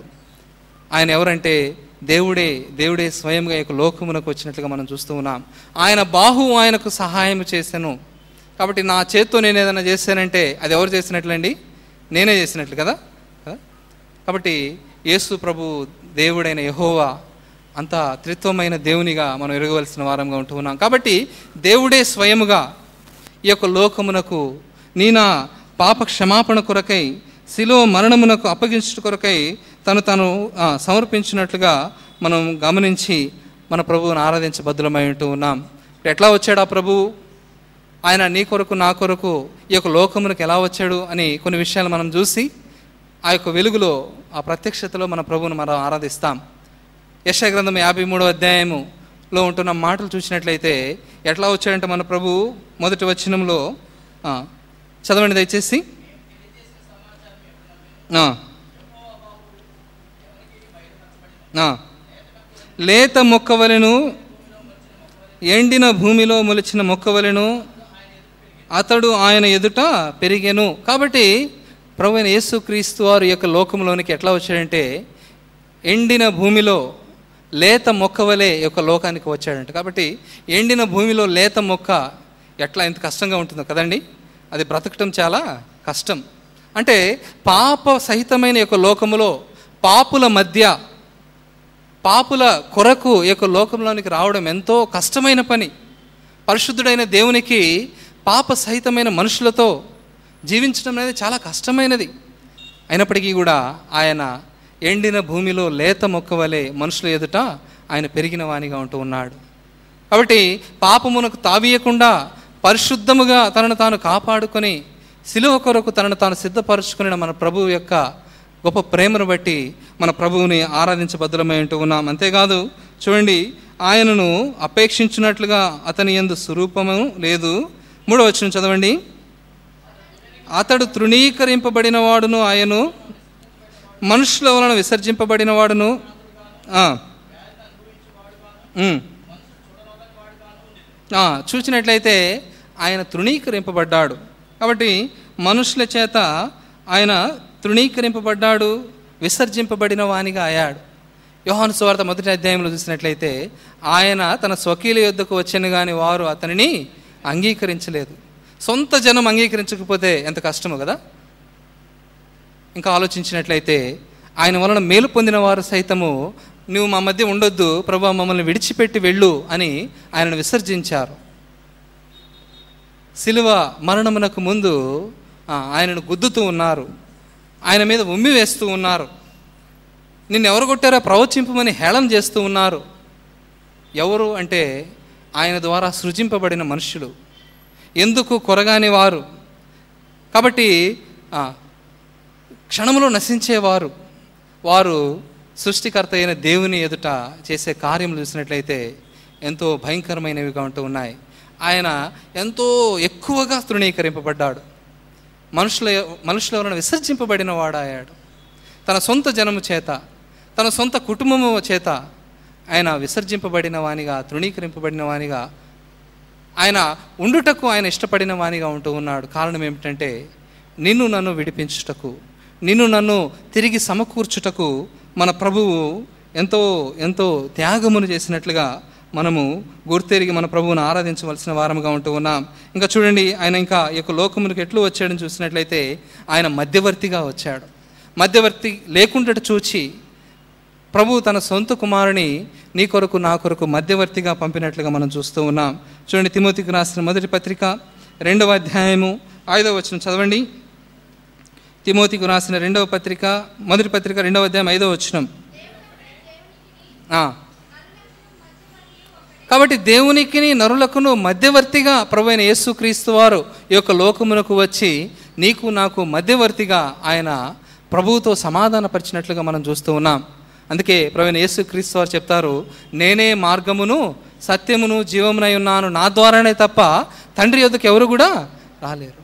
ఆయన ఎవరంటే దేవుడే దేవుడే స్వయంగా ఈ యొక్క లోకమునకు వచ్చినట్లుగా మనం చూస్తూ ఉన్నాం. ఆయన బాహు ఆయనకు సహాయం చేశాను కాబట్టి నా చేత్తో నేను ఏదైనా చేశానంటే అది ఎవరు చేసినట్లండి నేనే చేసినట్లు కదా? కాబట్టి యేసు ప్రభు దేవుడైన యహోవా అంత త్రిత్వమైన దేవునిగా మనం ఎరగవలసిన వారంగా ఉంటూ ఉన్నాం. కాబట్టి దేవుడే స్వయముగా ఈ యొక్క లోకమునకు నీనా పాప క్షమాపణ కొరకై శిలో మరణమునకు అప్పగించుట కొరకై తను తను సమర్పించినట్లుగా మనం గమనించి మన ప్రభువును ఆరాధించబద్దులమై ఉంటూ ఉన్నాం. ఎట్లా వచ్చాడు ఆ ప్రభువు ఆయన నీ కొరకు నా కొరకు ఈ యొక్క లోకములకు ఎలా వచ్చాడు అని కొన్ని విషయాలు మనం చూసి ఆ యొక్క వెలుగులో ఆ ప్రత్యక్షతలో మన ప్రభువును మనం ఆరాధిస్తాం. యశ గ్రంథం యాభై మూడో అధ్యాయములో ఉంటున్న మాటలు చూసినట్లయితే ఎట్లా వచ్చాడంటే మన ప్రభు మొదటి వచనంలో చదవండి దయచేసి. లేత మొక్కవలను ఎండిన భూమిలో మొలిచిన మొక్కవలను అతడు ఆయన ఎదుట పెరిగాను. కాబట్టి ప్రభు అయిన యేసుక్రీస్తు వారు యొక్క లోకంలోనికి ఎట్లా వచ్చాడంటే ఎండిన భూమిలో లేత మొక్క వలె యొక్క లోకానికి వచ్చాడంట. కాబట్టి ఎండిన భూమిలో లేత మొక్క ఎట్లా ఎంత కష్టంగా ఉంటుందో కదండి? అది బ్రతకటం చాలా కష్టం. అంటే పాప సహితమైన యొక్క లోకములో పాపుల మధ్య పాపుల కొరకు యొక్క లోకంలోనికి రావడం ఎంతో కష్టమైన పని. పరిశుద్ధుడైన దేవునికి పాప సహితమైన మనుషులతో జీవించడం అనేది చాలా కష్టమైనది. అయినప్పటికీ కూడా ఆయన ఎండిన భూమిలో లేత మొక్క వలె మనుషుల ఎదుట ఆయన పెరిగిన వానిగా ఉంటూ ఉన్నాడు. కాబట్టి పాపమునకు తావీయకుండా పరిశుద్ధముగా తనను తాను కాపాడుకొని సిలువ కొరకు తనను తాను సిద్ధపరచుకుని మన ప్రభువు యొక్క గొప్ప ప్రేమను బట్టి మన ప్రభువుని ఆరాధించబద్దులమై ఉంటూ ఉన్నాం. అంతేకాదు చూడండి ఆయనను అపేక్షించినట్లుగా అతని ఎందు స్వరూపము లేదు. మూడో వచ్చిన చదవండి. అతడు తృణీకరింపబడిన వాడును ఆయను మనుషుల వలన విసర్జింపబడిన వాడును చూసినట్లయితే ఆయన తృణీకరింపబడ్డాడు. కాబట్టి మనుషుల చేత ఆయన తృణీకరింపబడ్డాడు విసర్జింపబడిన వానిగా అయ్యాడు. యోహాను సువార్త మొదటి అధ్యాయంలో చూసినట్లయితే ఆయన తన స్వకీల యుద్ధకు వచ్చిన కానీ వారు అతనిని అంగీకరించలేదు. సొంత జనం అంగీకరించకపోతే ఎంత కష్టమో కదా? ఇంకా ఆలోచించినట్లయితే ఆయన వలన మేలు పొందిన వారు సైతము నువ్వు మా మధ్య ఉండొద్దు ప్రభా మమ్మల్ని విడిచిపెట్టి వెళ్ళు అని ఆయనను విసర్జించారు. శిలువ మరణమునకు ముందు ఆయనను గుద్దుతూ ఉన్నారు. ఆయన మీద ఉమ్మి వేస్తూ ఉన్నారు. నిన్ను ఎవరు కొట్టారో ప్రవచింపమని హేళన చేస్తూ ఉన్నారు. ఎవరు? అంటే ఆయన ద్వారా సృజింపబడిన మనుషులు ఎందుకు కొరగాని వారు? కాబట్టి క్షణములో క్షణంలో నశించేవారు. వారు సృష్టికర్త అయిన దేవుని ఎదుట చేసే కార్యములు చూసినట్లయితే ఎంతో భయంకరమైనవిగా ఉంటూ ఉన్నాయి. ఆయన ఎంతో ఎక్కువగా తృణీకరింపబడ్డాడు. మనుషుల మనుషుల వలన విసర్జింపబడిన వాడాయాడు. తన సొంత జనము చేత తన సొంత కుటుంబము చేత ఆయన విసర్జింపబడిన వానిగా తృణీకరింపబడిన వానిగా ఆయన ఉండుటకు ఆయన ఇష్టపడిన వానిగా ఉంటూ ఉన్నాడు. కారణం ఏమిటంటే నిన్ను నన్ను విడిపించుటకు నిన్ను నన్ను తిరిగి సమకూర్చుటకు మన ప్రభువు ఎంతో ఎంతో త్యాగమును చేసినట్లుగా మనము గుర్తెరిగి మన ప్రభువును ఆరాధించవలసిన వారముగా ఉంటూ ఉన్నాం. ఇంకా చూడండి ఆయన ఇంకా ఈ యొక్క లోకమునికి ఎట్లు వచ్చాడని చూసినట్లయితే ఆయన మధ్యవర్తిగా వచ్చాడు. మధ్యవర్తి లేకుండా చూచి ప్రభు తన సొంత కుమారుని నీ కొరకు నా కొరకు మధ్యవర్తిగా పంపినట్లుగా మనం చూస్తూ ఉన్నాం. చూడండి తిమోతికి రాసిన మొదటి పత్రిక రెండవ అధ్యాయము ఐదవ వచనం చదవండి. తిమోతికి రాసిన రెండవ పత్రిక మొదటి పత్రిక రెండవ అధ్యాయం ఐదవ వచనం. కాబట్టి దేవునికిని నరులకును మధ్యవర్తిగా ప్రభు అయిన యేసుక్రీస్తు వారు ఈ యొక్క లోకమునకు వచ్చి నీకు నాకు మధ్యవర్తిగా ఆయన ప్రభువుతో సమాధానపరిచినట్లుగా మనం చూస్తూ ఉన్నాం. అందుకే ప్రవీణ యేసు యేసుక్రీస్తు వారు చెప్తారు నేనే మార్గమును సత్యమును జీవమునై ఉన్నాను. నా ద్వారానే తప్ప తండ్రి యొద్దకు ఎవరు కూడా రాలేరు.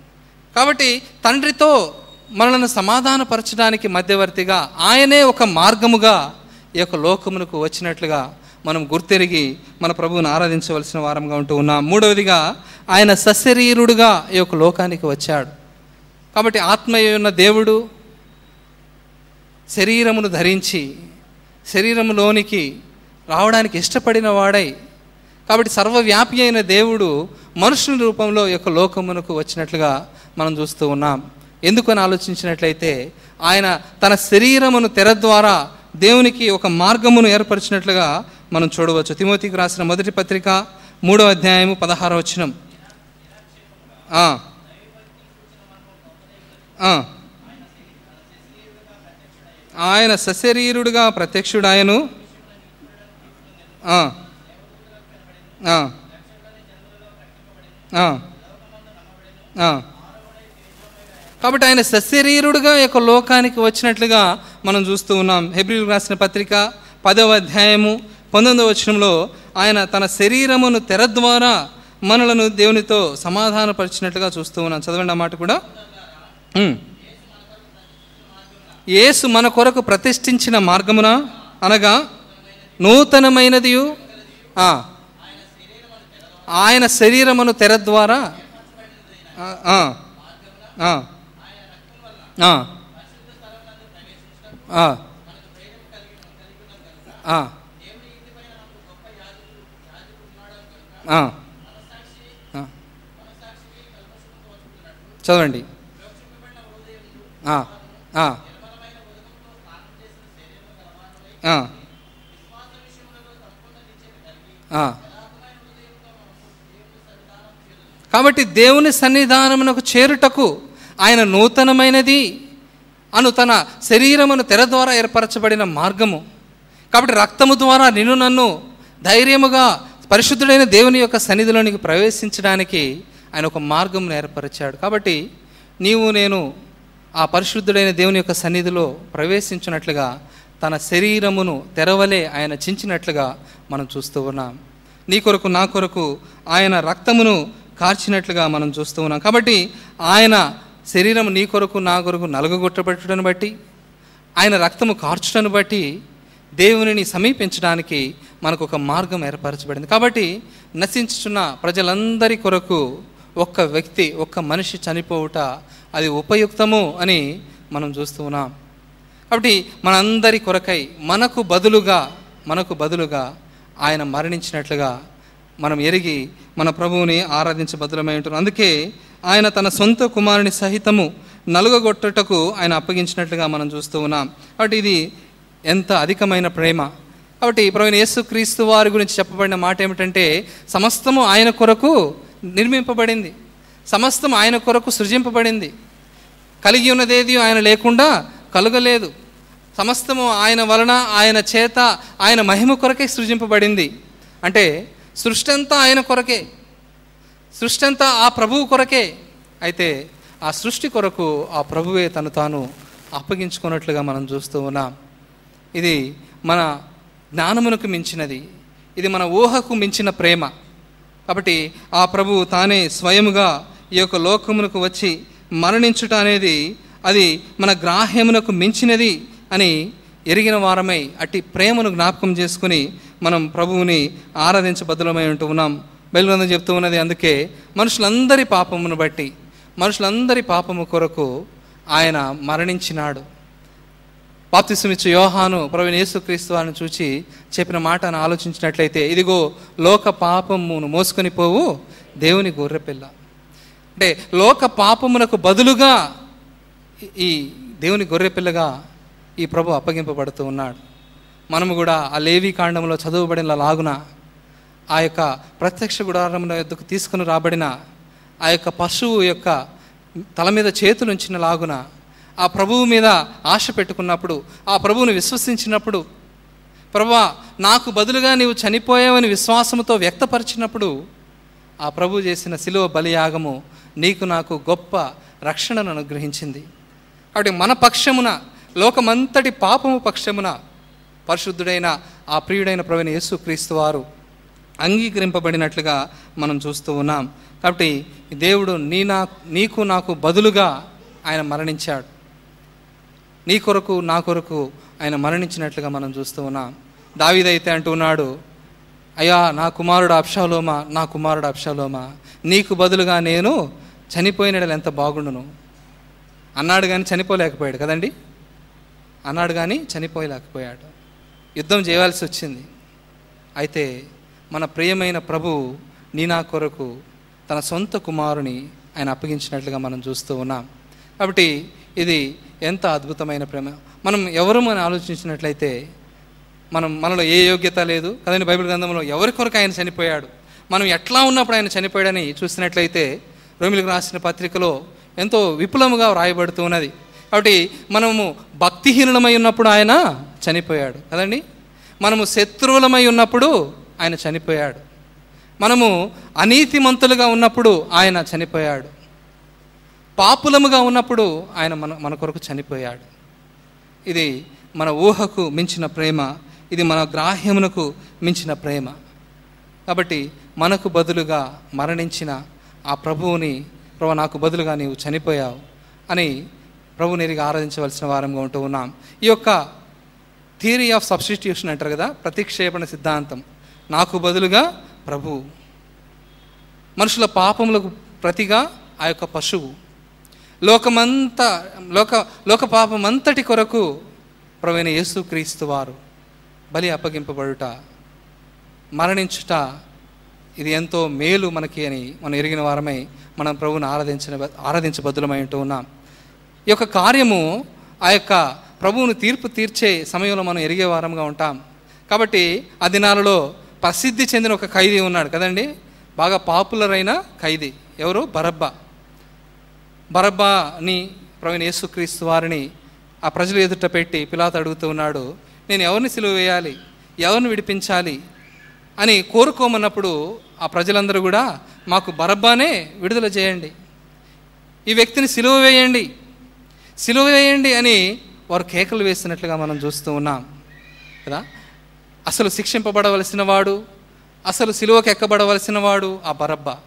కాబట్టి తండ్రితో మనలను సమాధానపరచడానికి మధ్యవర్తిగా ఆయనే ఒక మార్గముగా ఈ యొక్క లోకమునకు వచ్చినట్లుగా మనం గుర్తెరిగి మన ప్రభువుని ఆరాధించవలసిన వారంగా ఉంటూ ఉన్నాం. మూడవదిగా ఆయన సశరీరుడుగా ఈ యొక్క లోకానికి వచ్చాడు. కాబట్టి ఆత్మయ్య ఉన్న దేవుడు శరీరమును ధరించి శరీరంలోనికి రావడానికి ఇష్టపడిన వాడై కాబట్టి సర్వవ్యాపి అయిన దేవుడు మనుషుని రూపంలో యొక్క లోకమునకు వచ్చినట్లుగా మనం చూస్తూ ఉన్నాం. ఎందుకని ఆలోచించినట్లయితే ఆయన తన శరీరమును తెర ద్వారా దేవునికి ఒక మార్గమును ఏర్పరిచినట్లుగా మనం చూడవచ్చు. తిమోతికి రాసిన మొదటి పత్రిక మూడో అధ్యాయము పదహారవచనం ఆ. ఆయన సశరీరుడుగా ప్రత్యక్షుడాయను. కాబట్టి ఆయన సశరీరుడుగా యొక్క లోకానికి వచ్చినట్లుగా మనం చూస్తూ ఉన్నాం. హెబ్రిల్ రాసిన పత్రిక పదవ అధ్యాయము పంతొమ్మిదవ వచనంలో ఆయన తన శరీరమును తెర ద్వారా మనలను దేవునితో సమాధానపరిచినట్లుగా చూస్తూ ఉన్నాం. చదవండి ఆ మాట కూడా. యేసు మన కొరకు ప్రతిష్ఠించిన మార్గమున అనగా నూతనమైనది ఆయన శరీరమును తెర ద్వారా చదవండి ఆ, ఆ. కాబట్టి దేవుని సన్నిధానమునకు చేరుటకు ఆయన నూతనమైనది అను తన శరీరమును తెర ద్వారా ఏర్పరచబడిన మార్గము. కాబట్టి రక్తము ద్వారా నిన్ను నన్ను ధైర్యముగా పరిశుద్ధుడైన దేవుని యొక్క సన్నిధిలోనికి ప్రవేశించడానికి ఆయన ఒక మార్గమును ఏర్పరిచాడు. కాబట్టి నీవు నేను ఆ పరిశుద్ధుడైన దేవుని యొక్క సన్నిధిలో ప్రవేశించినట్లుగా తన శరీరమును తెరవలే ఆయన చించినట్లుగా మనం చూస్తూ ఉన్నాం. నీ కొరకు నా కొరకు ఆయన రక్తమును కార్చినట్లుగా మనం చూస్తూ ఉన్నాం. కాబట్టి ఆయన శరీరం నీ కొరకు నా కొరకు నలుగుగొట్టబెట్టడం బట్టి ఆయన రక్తము కార్చడం బట్టి దేవునిని సమీపించడానికి మనకు ఒక మార్గం ఏర్పరచబడింది. కాబట్టి నశించుచున్న ప్రజలందరి కొరకు ఒక్క వ్యక్తి ఒక్క మనిషి చనిపోవుట అది ఉపయుక్తము అని మనం చూస్తూ ఉన్నాం. కాబట్టి మనందరి కొరకై మనకు బదులుగా మనకు బదులుగా ఆయన మరణించినట్లుగా మనం ఎరిగి మన ప్రభువుని ఆరాధించ బదులమై ఉంటున్నాం. అందుకే ఆయన తన సొంత కుమారుని సహితము నలుగగొట్టుటకు ఆయన అప్పగించినట్లుగా మనం చూస్తూ ఉన్నాం. కాబట్టి ఇది ఎంత అధికమైన ప్రేమ. కాబట్టి ప్రవీణ యేసుక్రీస్తు వారి గురించి చెప్పబడిన మాట ఏమిటంటే సమస్తము ఆయన కొరకు నిర్మింపబడింది. సమస్తం ఆయన కొరకు సృజింపబడింది. కలిగి ఉన్నదేది ఆయన లేకుండా కలుగలేదు. సమస్తము ఆయన వలన ఆయన చేత ఆయన మహిమ కొరకే సృజింపబడింది. అంటే సృష్టి అంతా ఆయన కొరకే. సృష్టి అంతా ఆ ప్రభువు కొరకే. అయితే ఆ సృష్టి కొరకు ఆ ప్రభువే తను తాను అప్పగించుకున్నట్లుగా మనం చూస్తూ ఉన్నాం. ఇది మన జ్ఞానమునకు మించినది. ఇది మన ఊహకు మించిన ప్రేమ. కాబట్టి ఆ ప్రభువు తానే స్వయముగా ఈ యొక్క లోకమునకు వచ్చి మరణించుట అనేది అది మన గ్రాహ్యమునకు మించినది. అని ఎరిగిన వారమై అట్టి ప్రేమను జ్ఞాపకం చేసుకుని మనం ప్రభువుని ఆరాధించబద్దులమై ఉంటూ ఉన్నాం. బయలుగ్రంథం చెప్తూ ఉన్నది అందుకే మనుషులందరి పాపమును బట్టి మనుషులందరి పాపము కొరకు ఆయన మరణించినాడు. బాప్తిసమిచ్చు యోహాను ప్రవీణ యేసుక్రీస్తు వారిని చూచి చెప్పిన మాటను ఆలోచించినట్లయితే ఇదిగో లోక పాపమును మోసుకొని పోవు దేవుని గొర్రెపిల్ల. అంటే లోక పాపమునకు బదులుగా ఈ దేవుని గొర్రెపిల్లగా ఈ ప్రభు అప్పగింపబడుతూ ఉన్నాడు. మనము కూడా ఆ లేవి కాండంలో చదువుబడిన లాగున ఆ యొక్క ప్రత్యక్ష గుడారముల ఎద్దుకు తీసుకుని రాబడిన ఆ యొక్క పశువు యొక్క తల మీద చేతులుంచిన లాగున ఆ ప్రభువు మీద ఆశ పెట్టుకున్నప్పుడు ఆ ప్రభువుని విశ్వసించినప్పుడు ప్రభా నాకు బదులుగా నీవు చనిపోయావని విశ్వాసంతో వ్యక్తపరిచినప్పుడు ఆ ప్రభు చేసిన శిలువ బలియాగము నీకు నాకు గొప్ప రక్షణను అనుగ్రహించింది. కాబట్టి మన పక్షమున లోకమంతటి పాపము పక్షమున పరిశుద్ధుడైన ఆ ప్రియుడైన ప్రవీణ యేసుక్రీస్తు వారు అంగీకరింపబడినట్లుగా మనం చూస్తూ ఉన్నాం. కాబట్టి దేవుడు నీ నా నీకు నాకు బదులుగా ఆయన మరణించాడు. నీ కొరకు నా కొరకు ఆయన మరణించినట్లుగా మనం చూస్తూ ఉన్నాం. దావిదైతే అంటున్నాడు అయ్యా నా కుమారుడు అప్షాలోమా నా కుమారుడు అప్షాలోమా నీకు బదులుగా నేను చనిపోయినడలు ఎంత బాగుండును? అన్నాడు కానీ చనిపోలేకపోయాడు కదండి? అన్నాడు కానీ చనిపోయలేకపోయాడు. యుద్ధం చేయవలసి వచ్చింది. అయితే మన ప్రియమైన ప్రభు నీ నా కొరకు తన సొంత కుమారుని ఆయన అప్పగించినట్లుగా మనం చూస్తూ ఉన్నాం. కాబట్టి ఇది ఎంత అద్భుతమైన ప్రేమ. మనం ఎవరు అని ఆలోచించినట్లయితే మనం మనలో ఏ యోగ్యత లేదు. కదండి బైబిల్ గ్రంథంలో ఎవరి కొరకు ఆయన చనిపోయాడు? మనం ఎట్లా ఉన్నప్పుడు ఆయన చనిపోయాడని చూసినట్లయితే రోమిలకు రాసిన పత్రికలో ఎంతో విపులముగా వ్రాయబడుతూ ఉన్నది. కాబట్టి మనము భక్తిహీనులమై ఉన్నప్పుడు ఆయన చనిపోయాడు. కదండి? మనము శత్రువులమై ఉన్నప్పుడు ఆయన చనిపోయాడు. మనము అనీతిమంతులుగా ఉన్నప్పుడు ఆయన చనిపోయాడు. పాపులముగా ఉన్నప్పుడు ఆయన మన మన కొరకు చనిపోయాడు. ఇది మన ఊహకు మించిన ప్రేమ ఇది మన గ్రాహ్యమునకు మించిన ప్రేమ. కాబట్టి మనకు బదులుగా మరణించిన ఆ ప్రభువుని ప్రభు నాకు బదులుగా నీవు చనిపోయావు అని ప్రభు నేరుగా ఆరాధించవలసిన వారంగా ఉంటూ ఉన్నాం. ఈ యొక్క థియరీ ఆఫ్ సబ్స్టిట్యూషన్ అంటారు కదా ప్రతిక్షేపణ సిద్ధాంతం. నాకు బదులుగా ప్రభు మనుషుల పాపములకు ప్రతిగా ఆ యొక్క పశువు. లోకమంతా లోక లోక పాపమంతటి కొరకు ప్రవీణ యేసుక్రీస్తు వారు బలి అప్పగింపబడుట మరణించుట ఇది ఎంతో మేలు మనకి అని మనం ఎరిగిన వారమై మనం ప్రభువుని ఆరాధించిన ఆరాధించబద్దులమై ఉంటూ ఉన్నాం. ఈ యొక్క కార్యము ఆ యొక్క ప్రభువును తీర్పు తీర్చే సమయంలో మనం ఎరిగే వారంగా ఉంటాం. కాబట్టి ఆ దినాలలో ప్రసిద్ధి చెందిన ఒక ఖైదీ ఉన్నాడు కదండి? బాగా పాపులర్ అయిన ఖైదీ. ఎవరు? బరబ్బా. బరబ్బాని ప్రవీణ యేసుక్రీస్తు వారిని ఆ ప్రజలు ఎదుట పెట్టి పిలాత అడుగుతూ ఉన్నాడు నేను ఎవరిని సిలువ వేయాలి? ఎవరిని విడిపించాలి? అని కోరుకోమన్నప్పుడు ఆ ప్రజలందరూ కూడా మాకు బరబ్బానే విడుదల చేయండి. ఈ వ్యక్తిని సిలువ వేయండి. సిలువ వేయండి అని వారు కేకలు వేస్తున్నట్లుగా మనం చూస్తూ ఉన్నాం. కదా? అసలు శిక్షింపబడవలసిన వాడు అసలు సిలువకు ఎక్కబడవలసిన వాడు ఆ బరబ్బా.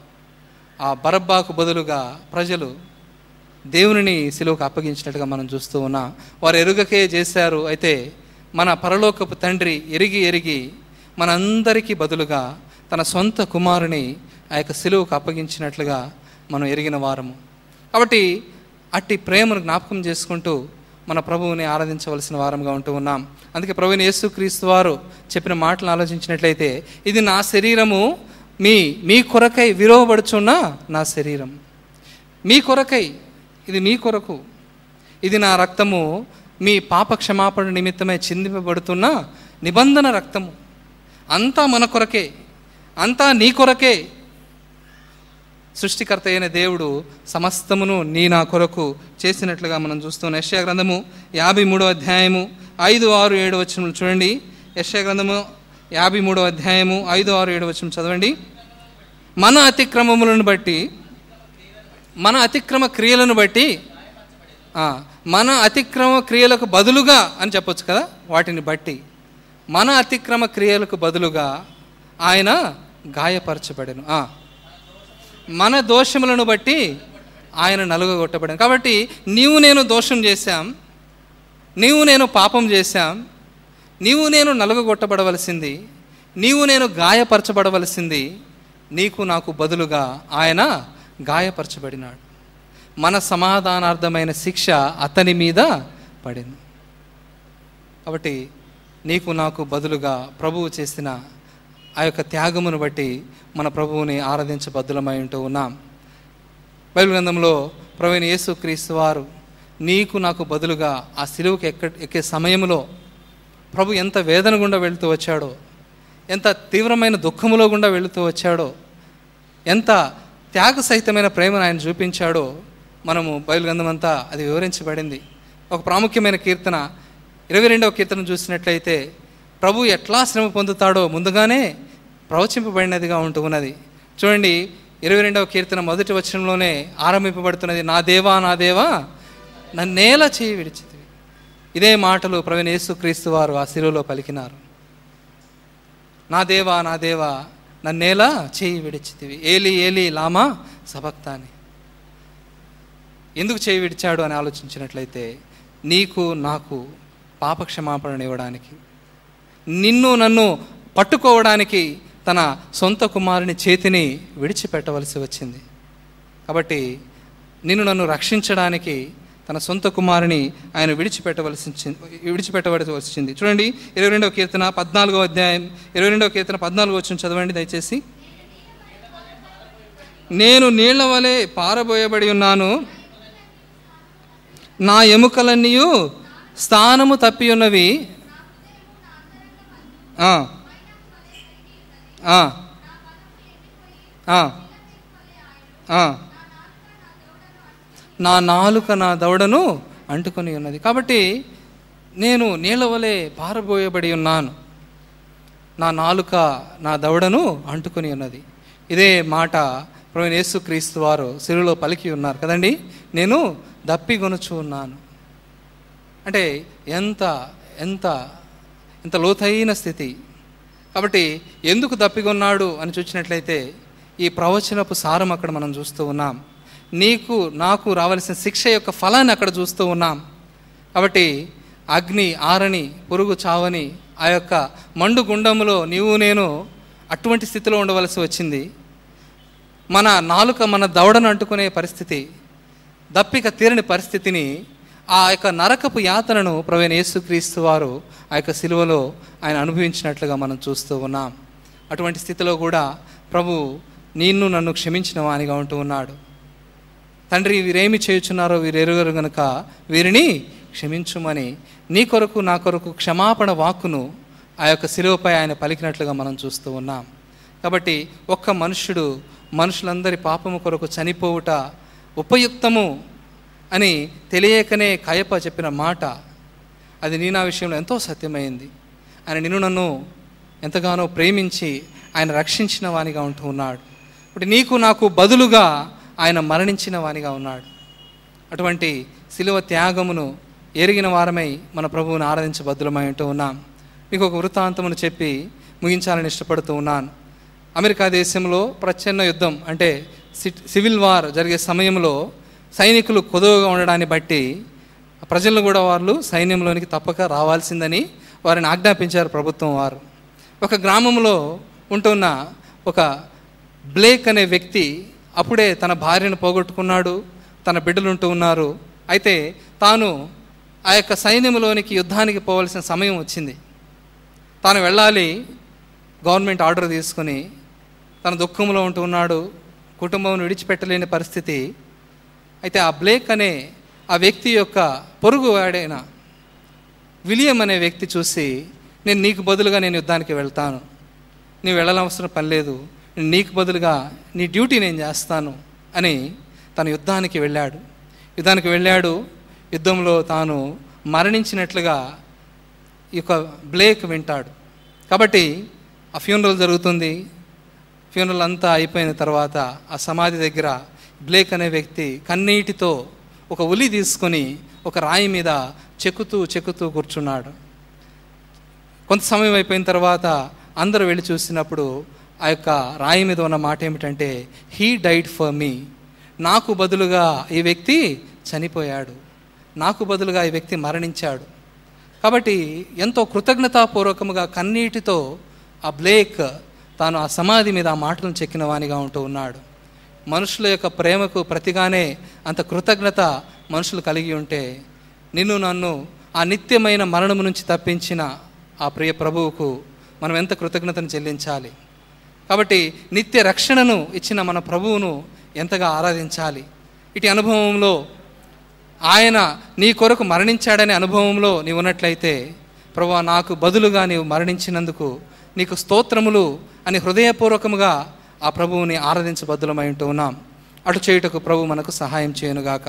ఆ బరబ్బాకు బదులుగా ప్రజలు దేవునిని సిలువకు అప్పగించినట్టుగా మనం చూస్తూ ఉన్నాం. వారు ఎరుగకే చేశారు. అయితే మన పరలోకపు తండ్రి ఎరిగి ఎరిగి మనందరికీ బదులుగా తన సొంత కుమారుని ఆ యొక్క సిలువకు అప్పగించినట్లుగా మనం ఎరిగిన వారము. కాబట్టి అట్టి ప్రేమను జ్ఞాపకం చేసుకుంటూ మన ప్రభువుని ఆరాధించవలసిన వారంగా ఉంటూ ఉన్నాం. అందుకే ప్రభుని యేసుక్రీస్తు వారు చెప్పిన మాటలు ఆలోచించినట్లయితే ఇది నా శరీరము మీ మీ కొరకై విరోవబడుచున్న నా శరీరం. మీ కొరకై ఇది మీ కొరకు. ఇది నా రక్తము మీ పాప క్షమాపణ నిమిత్తమై చిందింపబడుతున్న నిబంధన రక్తము. అంతా మన కొరకే అంతా నీ కొరకే సృష్టికర్త అయిన దేవుడు సమస్తమును నీ నా కొరకు చేసినట్లుగా మనం చూస్తున్నాం. యశ్యా గ్రంథము యాభై మూడో అధ్యాయము ఐదు ఆరు ఏడు వచనములు చూడండి. యశ్యా గ్రంథము యాభై మూడో అధ్యాయము ఐదు ఆరు ఏడు వచనం చదవండి. మన అతిక్రమములను బట్టి మన అతిక్రమ క్రియలను బట్టి మన అతిక్రమ క్రియలకు బదులుగా అని చెప్పొచ్చు కదా వాటిని బట్టి. మన అతిక్రమ క్రియలకు బదులుగా ఆయన గాయపరచబడను. మన దోషములను బట్టి ఆయన నలుగగొట్టబడాను కాబట్టి నీవు నేను దోషం చేశాం నీవు నేను పాపం చేశాం నీవు నేను నలుగగొట్టబడవలసింది నీవు నేను గాయపరచబడవలసింది నీకు నాకు బదులుగా ఆయన గాయపరచబడినాడు. మన సమాధానార్థమైన శిక్ష అతని మీద పడింది. కాబట్టి నీకు నాకు బదులుగా ప్రభువు చేసిన ఆ యొక్క త్యాగమును బట్టి మన ప్రభువుని ఆరాధించబద్దులమై ఉంటూ ఉన్నాం. బైబిల్ గ్రంథంలో ప్రవీణ యేసుక్రీస్తు వారు నీకు నాకు బదులుగా ఆ సిలువుకి ఎక్క ఎక్కే సమయంలో ప్రభు ఎంత వేదన గుండా వెళుతూ వచ్చాడో ఎంత తీవ్రమైన దుఃఖములో గుండా వెళుతూ వచ్చాడో ఎంత త్యాగ సహితమైన ప్రేమను ఆయన చూపించాడో మనము బయలు గంధమంతా అది వివరించబడింది. ఒక ప్రాముఖ్యమైన కీర్తన ఇరవై రెండవ కీర్తన చూసినట్లయితే ప్రభు ఎట్లా శ్రమ పొందుతాడో ముందుగానే ప్రవచింపబడినదిగా ఉంటూ ఉన్నది. చూడండి ఇరవై రెండవ కీర్తన మొదటి వచనంలోనే ఆరంభింపబడుతున్నది నా దేవా నా దేవా నన్నేలా చేయి విడిచితివి. ఇదే మాటలు ప్రవీణ యేసుక్రీస్తు వారు ఆ శిలువలో పలికినారు. నా దేవా నా దేవా నన్నేలా చేయి విడిచితివి. ఏలి ఏలి లామా సభక్తాని ఎందుకు చేయి విడిచాడు? అని ఆలోచించినట్లయితే నీకు నాకు పాపక్షమాపణను ఇవ్వడానికి నిన్ను నన్ను పట్టుకోవడానికి తన సొంత కుమారుని చేతిని విడిచిపెట్టవలసి వచ్చింది. కాబట్టి నిన్ను నన్ను రక్షించడానికి తన సొంత కుమారుని ఆయన విడిచిపెట్టవలసి విడిచిపెట్టవలసి వచ్చింది. చూడండి ఇరవై రెండవ కీర్తన పద్నాలుగో అధ్యాయం ఇరవై రెండవ కీర్తన పద్నాలుగో వచ్చిన చదవండి దయచేసి. నేను నీళ్ళ వలె పారబోయబడి ఉన్నాను నా ఎముకలన్నీ స్థానము తప్పి ఉన్నవి నా నాలుక నా దవడను అంటుకొని ఉన్నది. కాబట్టి నేను నీళ్ళ వలె పారబోయబడి ఉన్నాను. నా నాలుక నా దవడను అంటుకొని ఉన్నది. ఇదే మాట యేసు యేసుక్రీస్తు వారు సిరులో పలికి ఉన్నారు కదండి? నేను దప్పిగొనుచు ఉన్నాను. అంటే ఎంత ఎంత ఇంత లోతైన స్థితి. కాబట్టి ఎందుకు తప్పిగొన్నాడు అని చూసినట్లయితే ఈ ప్రవచనపు సారం అక్కడ మనం చూస్తూ ఉన్నాం. నీకు నాకు రావలసిన శిక్ష యొక్క ఫలాన్ని అక్కడ చూస్తూ ఉన్నాం. కాబట్టి అగ్ని ఆరని పురుగు చావని ఆ యొక్క మండు గుండములో నీవు నేను అటువంటి స్థితిలో ఉండవలసి వచ్చింది. మన నాలుక మన దవడను అంటుకునే పరిస్థితి దప్పిక తీరని పరిస్థితిని ఆ యొక్క నరకపు యాతనను ప్రవీణ యేసుక్రీస్తు వారు ఆ యొక్క సిలువలో ఆయన అనుభవించినట్లుగా మనం చూస్తూ ఉన్నాం. అటువంటి స్థితిలో కూడా ప్రభు నిన్ను నన్ను క్షమించిన వానిగా ఉంటూ ఉన్నాడు. తండ్రి వీరేమి చేయుచున్నారో వీరెరుగరు గనుక వీరిని క్షమించుమని నీ కొరకు నా కొరకు క్షమాపణ వాక్కును ఆ యొక్క శిలువపై ఆయన పలికినట్లుగా మనం చూస్తూ ఉన్నాం. కాబట్టి ఒక్క మనుష్యుడు మనుషులందరి పాపము కొరకు చనిపోవుట ఉపయుక్తము అని తెలియకనే కయప చెప్పిన మాట అది నీ నా విషయంలో ఎంతో సత్యమైంది. ఆయన నిన్ను నన్ను ఎంతగానో ప్రేమించి ఆయన రక్షించిన వానిగా ఉంటూ ఉన్నాడు. ఇప్పుడు నీకు నాకు బదులుగా ఆయన మరణించిన వానిగా ఉన్నాడు. అటువంటి శిలువ త్యాగమును ఎరిగిన వారమై మన ప్రభువుని ఆరాధించబద్దులమై ఉంటూ ఉన్నాం. మీకు ఒక వృత్తాంతమును చెప్పి ముగించాలని ఇష్టపడుతూ ఉన్నాను. అమెరికా దేశంలో ప్రచ్ఛన్న యుద్ధం అంటే సివిల్ వార్ జరిగే సమయంలో సైనికులు కొదువుగా ఉండడాన్ని బట్టి ప్రజలు కూడా వాళ్ళు సైన్యంలోనికి తప్పక రావాల్సిందని వారిని ఆజ్ఞాపించారు ప్రభుత్వం వారు. ఒక గ్రామంలో ఉంటున్న ఒక బ్లేక్ అనే వ్యక్తి అప్పుడే తన భార్యను పోగొట్టుకున్నాడు తన బిడ్డలు ఉంటూ ఉన్నారు. అయితే తాను ఆ యొక్క సైన్యంలోనికి యుద్ధానికి పోవలసిన సమయం వచ్చింది. తాను వెళ్ళాలి గవర్నమెంట్ ఆర్డర్ తీసుకుని తన దుఃఖంలో ఉంటూ ఉన్నాడు కుటుంబం విడిచిపెట్టలేని పరిస్థితి అయితే ఆ బ్లేక్ అనే ఆ వ్యక్తి యొక్క పొరుగు వాడైన విలియం అనే వ్యక్తి చూసి నేను నీకు బదులుగా నేను యుద్ధానికి వెళ్తాను. నీవు వెళ్ళనవసరం పని లేదు. నేను నీకు బదులుగా నీ డ్యూటీ నేను చేస్తాను అని తను యుద్ధానికి వెళ్ళాడు. యుద్ధానికి వెళ్ళాడు. యుద్ధంలో తాను మరణించినట్లుగా ఈ యొక్క బ్లేక్ వింటాడు. కాబట్టి ఆ ఫ్యూనరల్ జరుగుతుంది. ఫ్యూనరల్ అంతా అయిపోయిన తర్వాత ఆ సమాధి దగ్గర బ్లేక్ అనే వ్యక్తి కన్నీటితో ఒక ఉలి తీసుకొని ఒక రాయి మీద చెక్కుతూ చెక్కుతూ కూర్చున్నాడు. కొంత సమయం అయిపోయిన తర్వాత అందరూ వెళ్ళి చూసినప్పుడు ఆ యొక్క రాయి మీద ఉన్న మాట ఏమిటంటే హీ డైట్ ఫర్ మీ నాకు బదులుగా ఈ వ్యక్తి చనిపోయాడు. నాకు బదులుగా ఈ వ్యక్తి మరణించాడు. కాబట్టి ఎంతో కృతజ్ఞతాపూర్వకముగా కన్నీటితో ఆ బ్లేక్ తాను ఆ సమాధి మీద ఆ మాటలను చెక్కిన వానిగా ఉంటూ ఉన్నాడు. మనుషుల యొక్క ప్రేమకు ప్రతిగానే అంత కృతజ్ఞత మనుషులు కలిగి ఉంటే నిన్ను నన్ను ఆ నిత్యమైన మరణము నుంచి తప్పించిన ఆ ప్రియ ప్రభువుకు మనం ఎంత కృతజ్ఞతను చెల్లించాలి? కాబట్టి నిత్య రక్షణను ఇచ్చిన మన ప్రభువును ఎంతగా ఆరాధించాలి? ఇటు అనుభవంలో ఆయన నీ కొరకు మరణించాడనే అనుభవంలో నీవు ఉన్నట్లయితే ప్రభు నాకు బదులుగా నీవు మరణించినందుకు నీకు స్తోత్రములు అని హృదయపూర్వకముగా ఆ ప్రభువుని ఆరాధించబద్దులమై ఉంటూ ఉన్నాం. అటు చేయుటకు ప్రభు మనకు సహాయం చేయనుగాక.